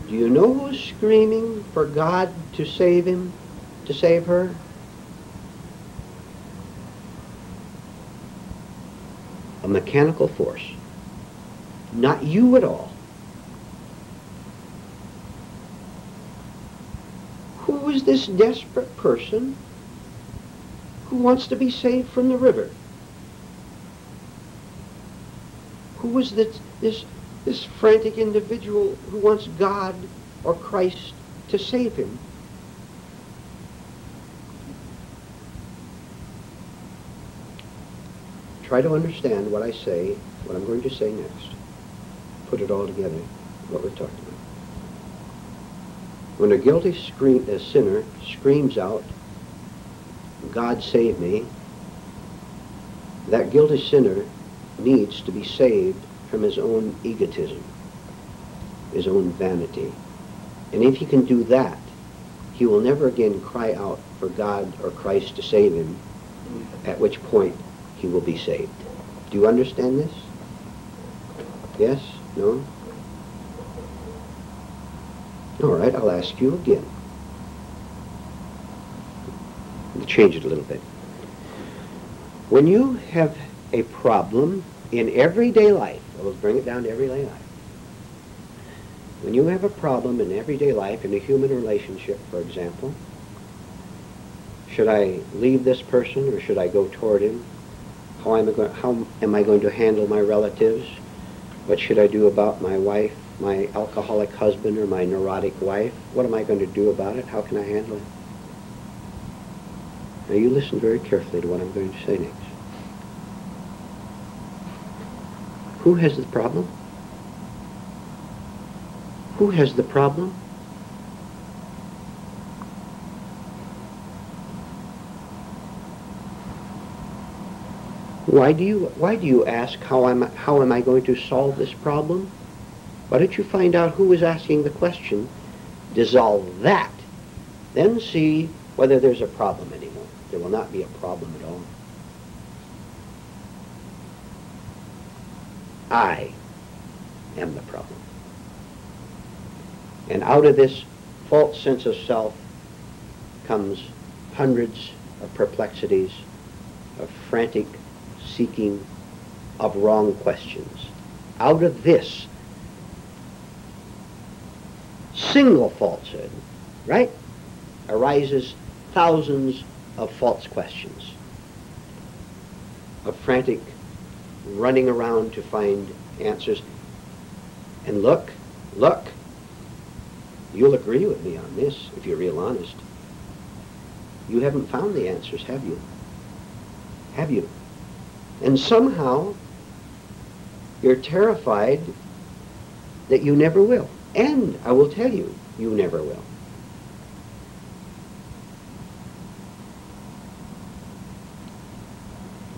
Do you know who's screaming for God to save him, to save her? A mechanical force. Not you at all. Who is this desperate person who wants to be saved from the river? Who is this, this this frantic individual who wants God or Christ to save him. Try to understand what I say, what I'm going to say next. Put it all together, what we're talking about. When a guilty scream, a sinner screams out, God save me, that guilty sinner needs to be saved from his own egotism, his own vanity. And if he can do that, he will never again cry out for God or Christ to save him, at which point he will be saved. Do you understand this? Yes? No? All right, I'll ask you again. Change it a little bit. When you have a problem in everyday life, We'll bring it down to everyday life. When you have a problem in everyday life, in a human relationship, for example, should I leave this person or should I go toward him? How am I going, how am I going to handle my relatives? What should I do about my wife, my alcoholic husband, or my neurotic wife? What am I going to do about it? How can I handle it? Now you listen very carefully to what I'm going to say next. Who has the problem? Who has the problem? Why do you why do you ask how am how am I going to solve this problem? Why don't you find out who is asking the question, dissolve that, then see whether there's a problem anymore. There will not be a problem at all. I am the problem. And out of this false sense of self comes hundreds of perplexities, of frantic seeking of wrong questions. Out of this single falsehood, right, arises thousands of false questions, of frantic running around to find answers. And look, look, you'll agree with me on this if you're real honest. You haven't found the answers, have you? Have you? And somehow you're terrified that you never will. And I will tell you, you never will.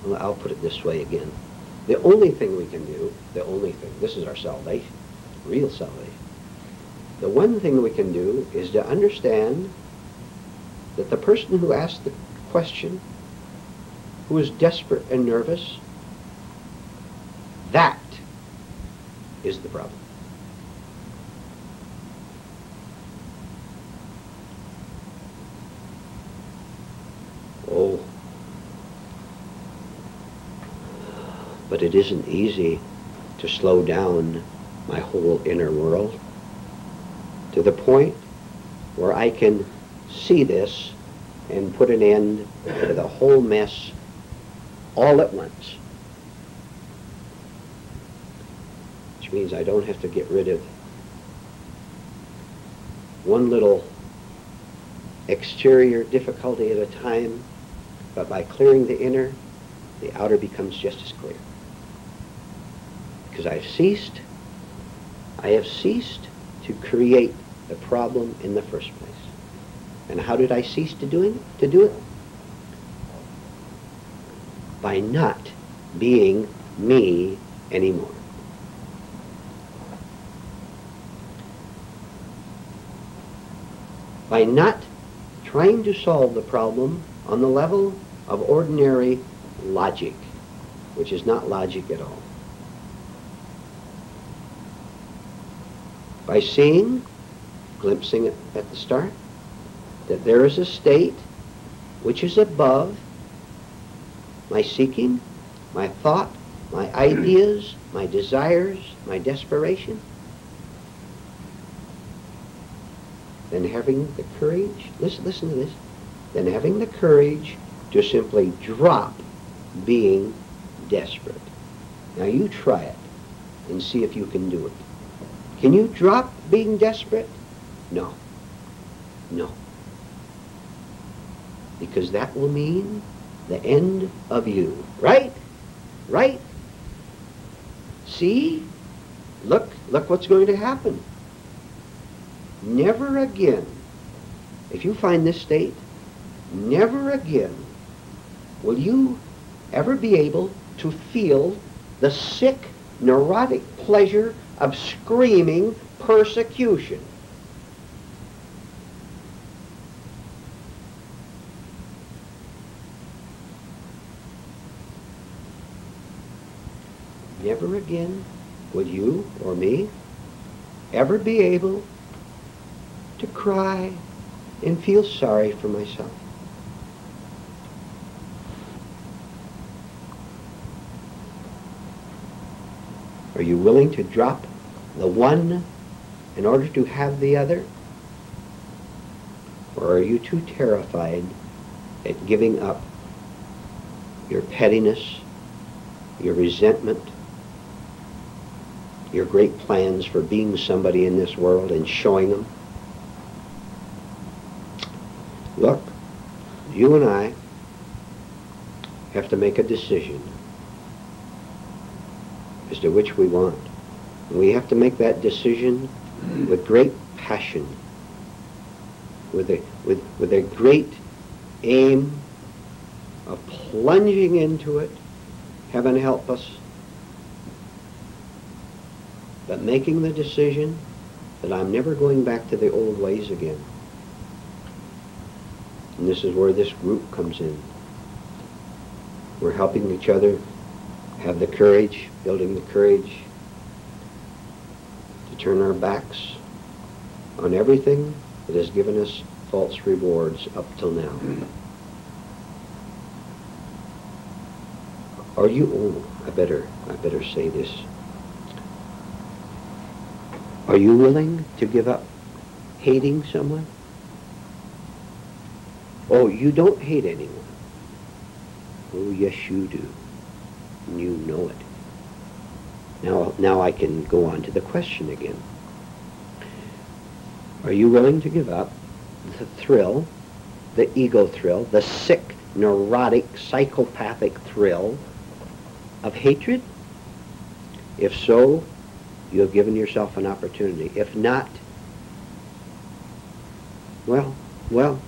Well, I'll put it this way again. The only thing we can do, the only thing, this is our salvation, real salvation. The one thing we can do is to understand that the person who asked the question, who is desperate and nervous, that is the problem. Oh, but it isn't easy to slow down my whole inner world to the point where I can see this and put an end to the whole mess all at once. Which means I don't have to get rid of one little exterior difficulty at a time, but by clearing the inner, the outer becomes just as clear. Because I've ceased, I have ceased to create the problem in the first place. And how did I cease to doing to do it? By not being me anymore. By not trying to solve the problem on the level of ordinary logic, which is not logic at all. By seeing, glimpsing it at the start, that there is a state which is above my seeking, my thought, my ideas, my desires, my desperation. Then having the courage, listen, listen to this, then having the courage to simply drop being desperate. Now you try it and see if you can do it. Can you drop being desperate? No. No because that will mean the end of you. Right? Right? See? Look, look what's going to happen. Never again, if you find this state, never again will you ever be able to feel the sick, neurotic pleasure of screaming persecution. never again would you or me ever be able to cry and feel sorry for myself. Are you willing to drop the one in order to have the other? Or are you too terrified at giving up your pettiness, your resentment, your great plans for being somebody in this world and showing them. Look, you and I have to make a decision as to which we want. We have to make that decision with great passion, with a, with, with a great aim of plunging into it. Heaven help us but making the decision that I'm never going back to the old ways again. And this is where this group comes in. We're helping each other have the courage, building the courage turn our backs on everything that has given us false rewards up till now. Are you, oh, I better, I better say this. Are you willing to give up hating someone? Oh, you don't hate anyone. Oh, yes, you do. And you know it. Now, now I can go on to the question again. Are you willing to give up the thrill, the ego thrill, the sick, neurotic, psychopathic thrill of hatred? If so, you have given yourself an opportunity. If not, well, well,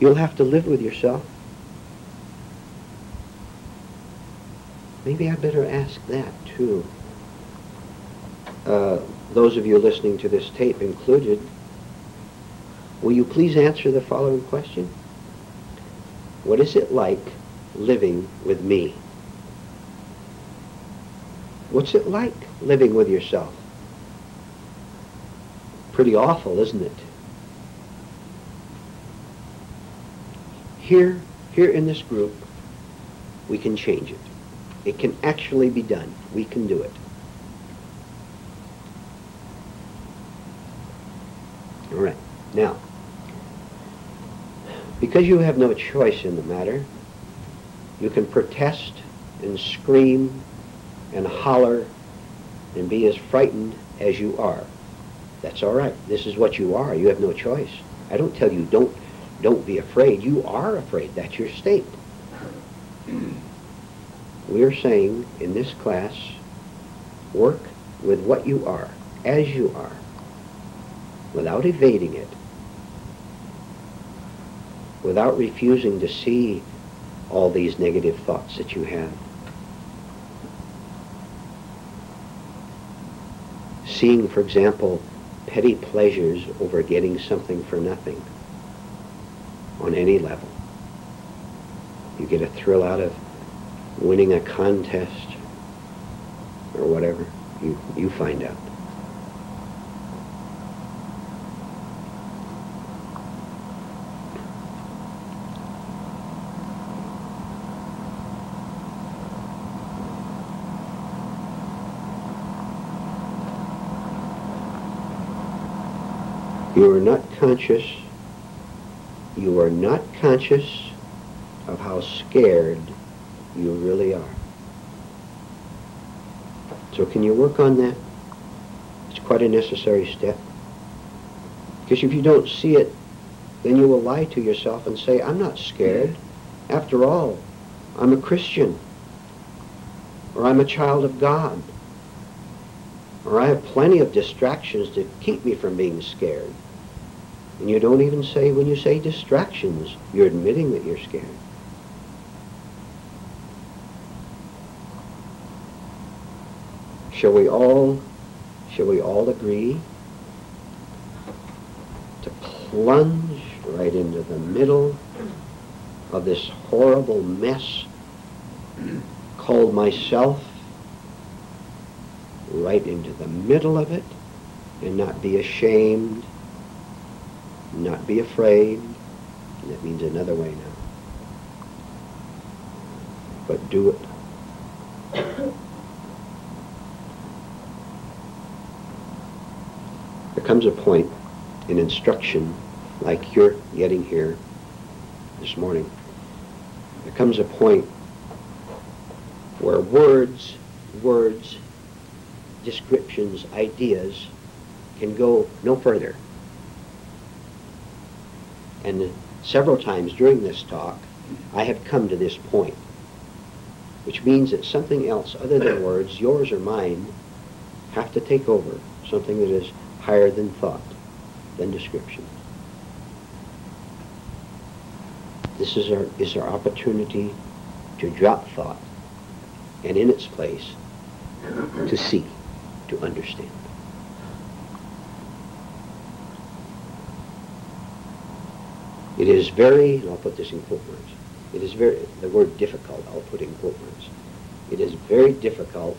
you'll have to live with yourself. Maybe I better ask that too. Uh, those of you listening to this tape included, will you please answer the following question? What is it like living with me? What's it like living with yourself? Pretty awful, isn't it? Here, here in this group, we can change it. It can actually be done. We can do it. All right. Now, because you have no choice in the matter, you can protest and scream and holler and be as frightened as you are. That's all right. This is what you are. You have no choice. I don't tell you don't don't be afraid. You are afraid. That's your state. We're saying in this class, work with what you are, as you are, without evading it, without refusing to see all these negative thoughts that you have. Seeing, for example, petty pleasures over getting something for nothing on any level. You get a thrill out of winning a contest or whatever. You, you find out. You are not conscious, you are not conscious of how scared you really are. So can you work on that? It's quite a necessary step. Because if you don't see it, then you will lie to yourself and say, I'm not scared. After all, I'm a Christian. Or I'm a child of God. Or I have plenty of distractions to keep me from being scared. And you don't even say, when you say distractions, you're admitting that you're scared. Shall we all, shall we all agree to plunge right into the middle of this horrible mess called myself, right into the middle of it, and not be ashamed not be afraid. And that means another way now. But do it. There comes a point in instruction, like you're getting here this morning, there comes a point where words, words, descriptions, ideas can go no further. And several times during this talk, I have come to this point, which means that something else other than words, yours or mine, have to take over, something that is higher than thought, than description. This is our, is our opportunity to drop thought and in its place to see, to understand. It is very, and I'll put this in quote marks, it is very, the word difficult, I'll put in quote marks. It is very difficult,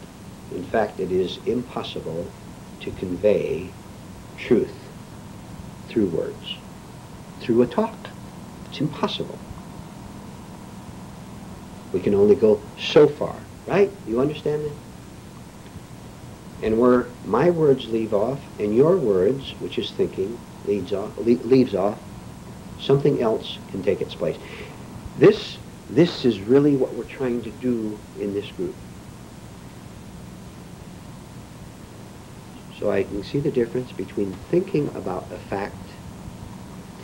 in fact it is impossible to convey truth through words, through a talk. It's impossible. We can only go so far, right? You understand that? And where my words leave off and your words, which is thinking, leads off, leaves off, Something else can take its place. This, this is really what we're trying to do in this group. So I can see the difference between thinking about a fact,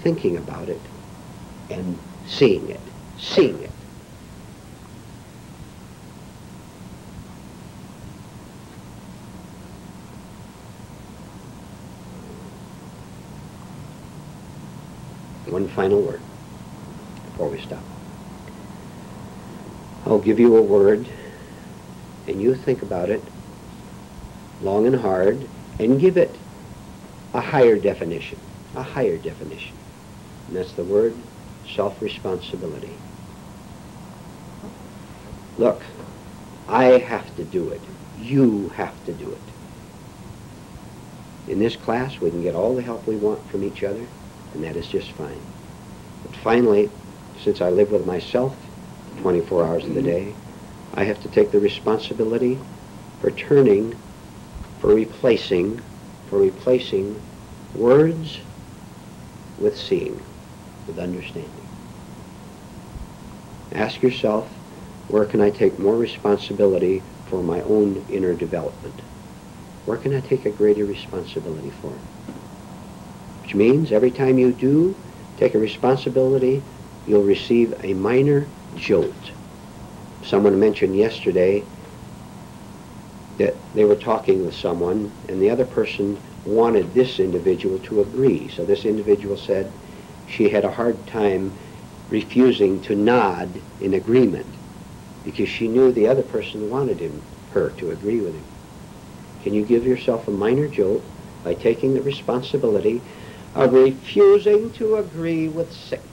thinking about it, and seeing it, seeing it. One final word before we stop. I'll give you a word, and you think about it long and hard, and give it a higher definition, a higher definition. And that's the word self-responsibility. Look, I have to do it. You have to do it. In this class, we can get all the help we want from each other and that is just fine. But finally, since I live with myself 24 hours of the day, I have to take the responsibility for turning, for replacing, for replacing words with seeing, with understanding. Ask yourself, where can I take more responsibility for my own inner development? Where can I take a greater responsibility for? it? Which means every time you do take a responsibility, you'll receive a minor jolt. Someone mentioned yesterday that they were talking with someone and the other person wanted this individual to agree. So this individual said she had a hard time refusing to nod in agreement because she knew the other person wanted him, her to agree with him. Can you give yourself a minor jolt by taking the responsibility of refusing to agree with sickness?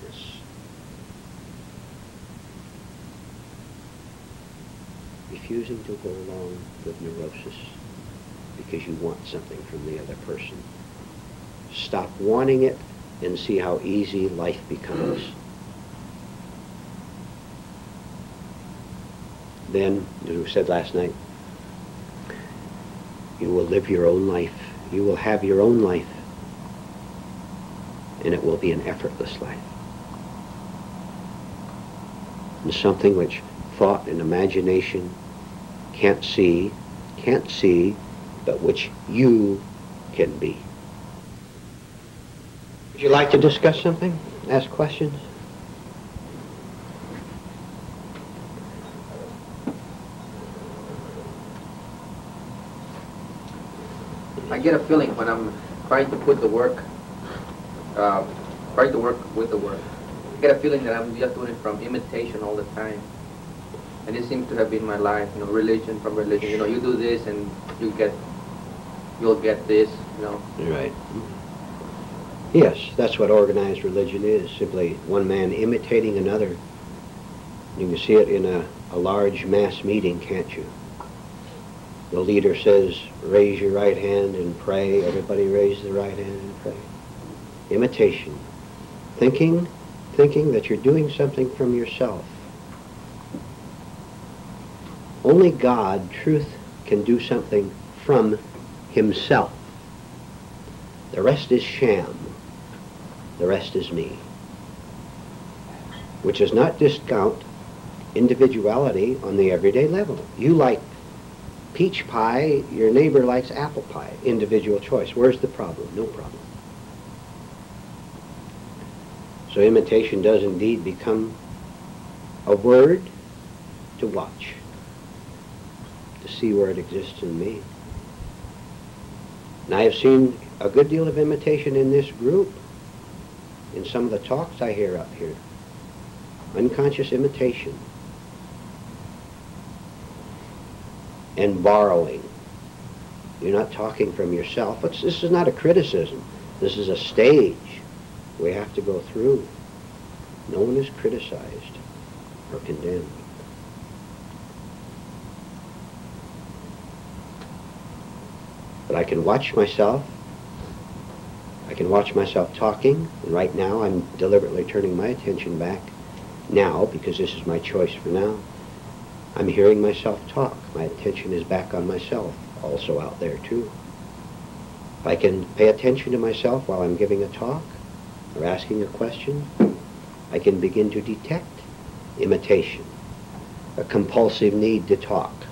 Refusing to go along with neurosis because you want something from the other person. Stop wanting it and see how easy life becomes. Then, as we said last night, you will live your own life. You will have your own life. And it will be an effortless life. And something which thought and imagination can't see, can't see, but which you can be. Would you like to discuss something? Ask questions? I get a feeling when I'm trying to put the work, uh, trying to work with the work. I get a feeling that I'm just doing it from imitation all the time. And it seems to have been my life, you know, religion from religion. You know, you do this and you get, you'll get this, you know. Right. Yes, that's what organized religion is, simply one man imitating another. You can see it in a, a large mass meeting, can't you? The leader says, raise your right hand and pray. Everybody raise the right hand and pray. Imitation. Thinking, thinking that you're doing something from yourself. Only God, truth, can do something from himself. The rest is sham. The rest is me. Which does not discount individuality on the everyday level. You like peach pie, your neighbor likes apple pie. Individual choice. Where's the problem? No problem. So imitation does indeed become a word to watch, see where it exists in me. And I have seen a good deal of imitation in this group, in some of the talks I hear up here. Unconscious imitation. and borrowing. You're not talking from yourself. It's, this is not a criticism. This is a stage we have to go through. No one is criticized or condemned. But I can watch myself. I can watch myself talking. And right now I'm deliberately turning my attention back now because this is my choice for now. I'm hearing myself talk. My attention is back on myself, also out there too. If I can pay attention to myself while I'm giving a talk or asking a question, I can begin to detect imitation, a compulsive need to talk.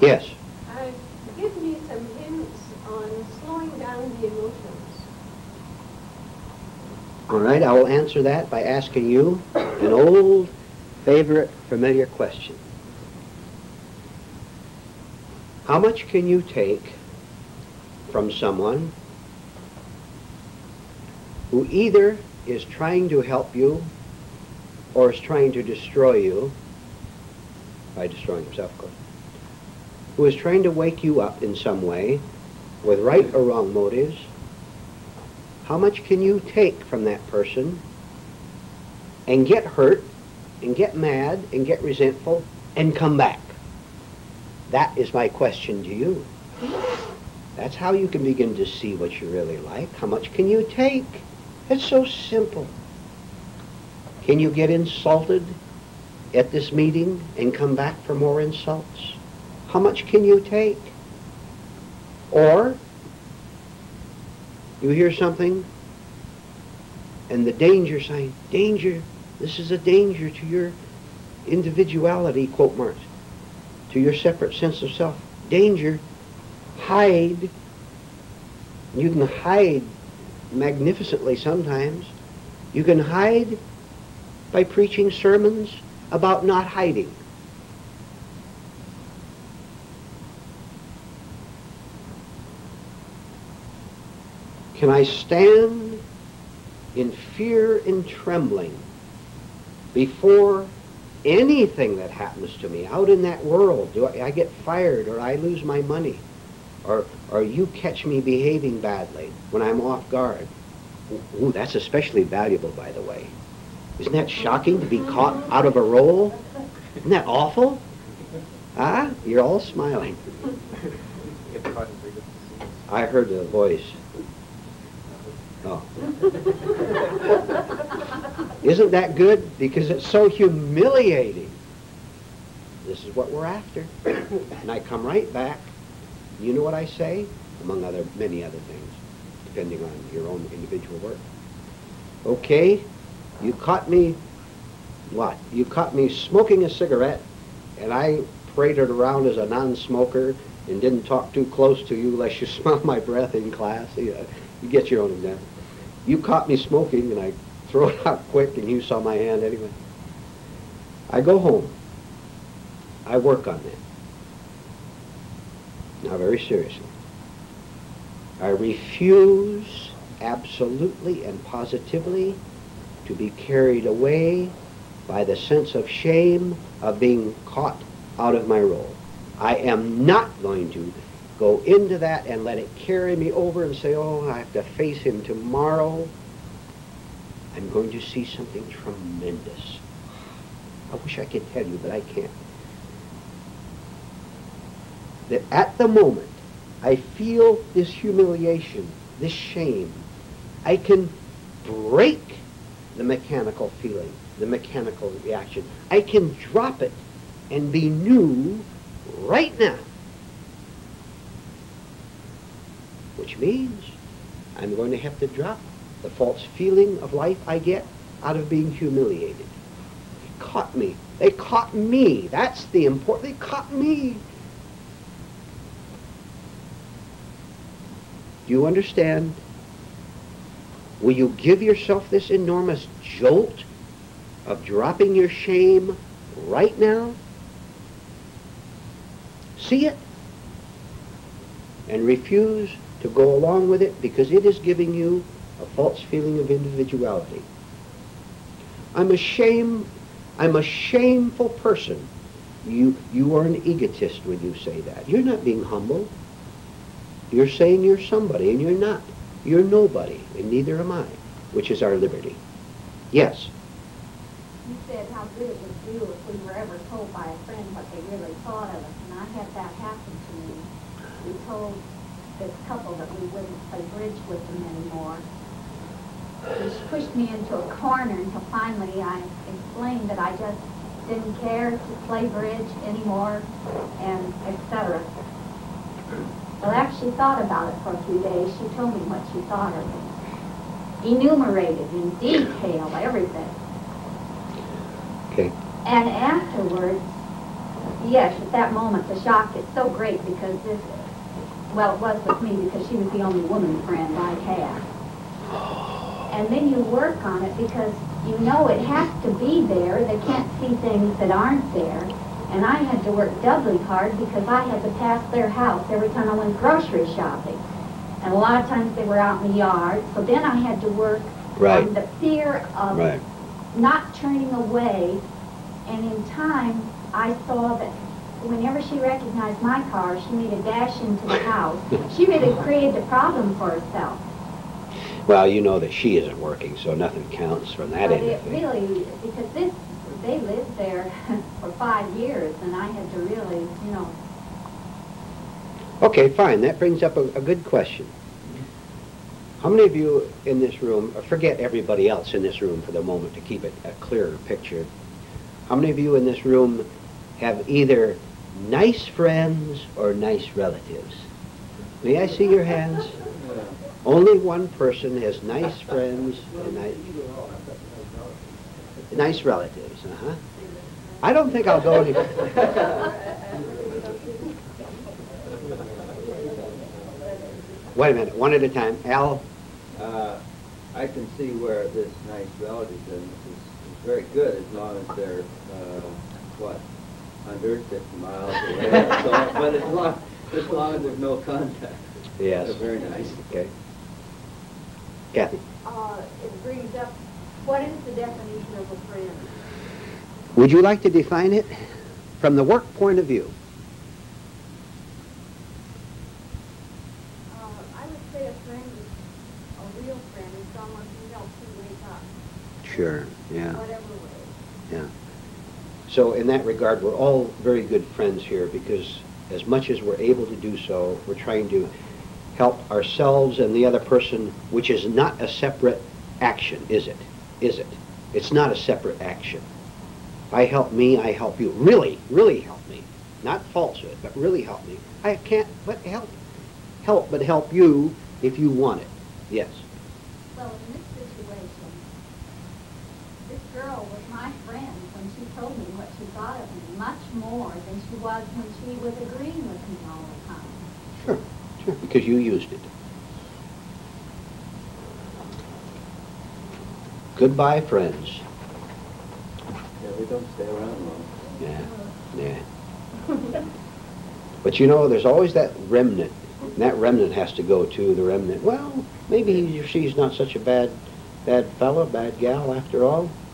Yes. Uh, give me some hints on slowing down the emotions. All right, I will answer that by asking you an old, favorite, familiar question. How much can you take from someone who either is trying to help you or is trying to destroy you by destroying himself, of course, who is trying to wake you up in some way with right or wrong motives, how much can you take from that person and get hurt and get mad and get resentful and come back? That is my question to you. That's how you can begin to see what you really like. How much can you take? It's so simple. Can you get insulted at this meeting and come back for more insults? How much can you take? Or you hear something and the danger sign, danger, this is a danger to your individuality, quote marks, to your separate sense of self. Danger, hide. You can hide magnificently sometimes. You can hide by preaching sermons about not hiding. Can I stand in fear and trembling before anything that happens to me out in that world? Do I, I get fired or I lose my money? Or, or you catch me behaving badly when I'm off guard? Ooh, that's especially valuable, by the way. Isn't that shocking to be caught out of a role? Isn't that awful? Ah, you're all smiling. I heard the voice. Oh. Isn't that good? Because it's so humiliating. This is what we're after. And I come right back. You know what I say? Among other, many other things, depending on your own individual work. Okay, you caught me, what? You caught me smoking a cigarette, and I paraded around as a non-smoker and didn't talk too close to you lest you smell my breath in class. You, know, you get your own example. You caught me smoking, and I throw it out quick, and you saw my hand anyway. I go home. I work on that. Now, very seriously. I refuse absolutely and positively to be carried away by the sense of shame of being caught out of my role. I am not going to go into that and let it carry me over and say, oh, I have to face him tomorrow. I'm going to see something tremendous. I wish I could tell you, but I can't. That at the moment I feel this humiliation, this shame, I can break the mechanical feeling, the mechanical reaction. I can drop it and be new right now. Which means I'm going to have to drop the false feeling of life I get out of being humiliated. They caught me. They caught me. That's the important. They caught me. Do you understand? Will you give yourself this enormous jolt of dropping your shame right now? See it and refuse to go along with it because it is giving you a false feeling of individuality. I'm a shame, I'm a shameful person. You, you are an egotist when you say that. You're not being humble. You're saying you're somebody and you're not. You're nobody, and neither am I, which is our liberty. Yes. You said how good it would feel if we were ever told by a friend what they really thought of us, and I had that happen to me. We told this couple that we wouldn't play bridge with them anymore. Which pushed me into a corner until finally I explained that I just didn't care to play bridge anymore, and etc. Well, actually thought about it for a few days. She told me what she thought of it. Enumerated in detail everything. Okay. And afterwards, yes, at that moment, the shock is so great because this, well, it was with me because she was the only woman friend I had. And then you work on it because you know it has to be there. They can't see things that aren't there. And I had to work doubly hard because I had to pass their house every time I went grocery shopping. And a lot of times they were out in the yard. So then I had to work Right. on the fear of Right. not turning away. And in time, I saw that whenever she recognized my car, she made a dash into the house. She really created a problem for herself. Well, you know that she isn't working, so nothing counts from that But end it really, because this, they lived there for five years, and I had to really, you know, Okay, fine, that brings up a, a good question. How many of you in this room, uh, forget everybody else in this room for the moment to keep it a clearer picture, how many of you in this room have either nice friends or nice relatives? May I see your hands? Only one person has nice friends and nice, nice relatives, uh-huh. I don't think I'll go any... Wait a minute, one at a time. Al, Uh, I can see where this nice relative is, is is very good as long as they're, uh, what, 150 miles away or so, but as long, as long as there's no contact. Yes. They're very nice. okay. Kathy, Uh, it brings up, what is the definition of a friend? would you like to define it from the work point of view? Uh, I would say a friend is, a real friend is someone who helps you wake up, Sure, yeah, whatever yeah. So in that regard, we're all very good friends here because as much as we're able to do so, we're trying to help ourselves and the other person, which is not a separate action, is it? Is it? It's not a separate action. I help me, I help you. Really, really help me. Not falsehood, but really help me. I can't but help. Help but help you if you want it. Yes. Well, in this situation, this girl was my friend when she told me what she thought of me, much more than she was when she was agreeing with me all the time. Sure, sure, because you used it. Goodbye, friends. Yeah, they don't stay around long. Yeah, yeah. But you know, there's always that remnant. And that remnant has to go to the remnant. Well, maybe he or she's not such a bad, bad fellow, bad gal after all.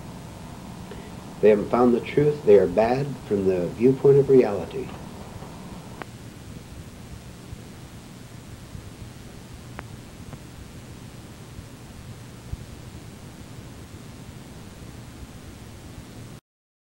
They haven't found the truth. They are bad from the viewpoint of reality.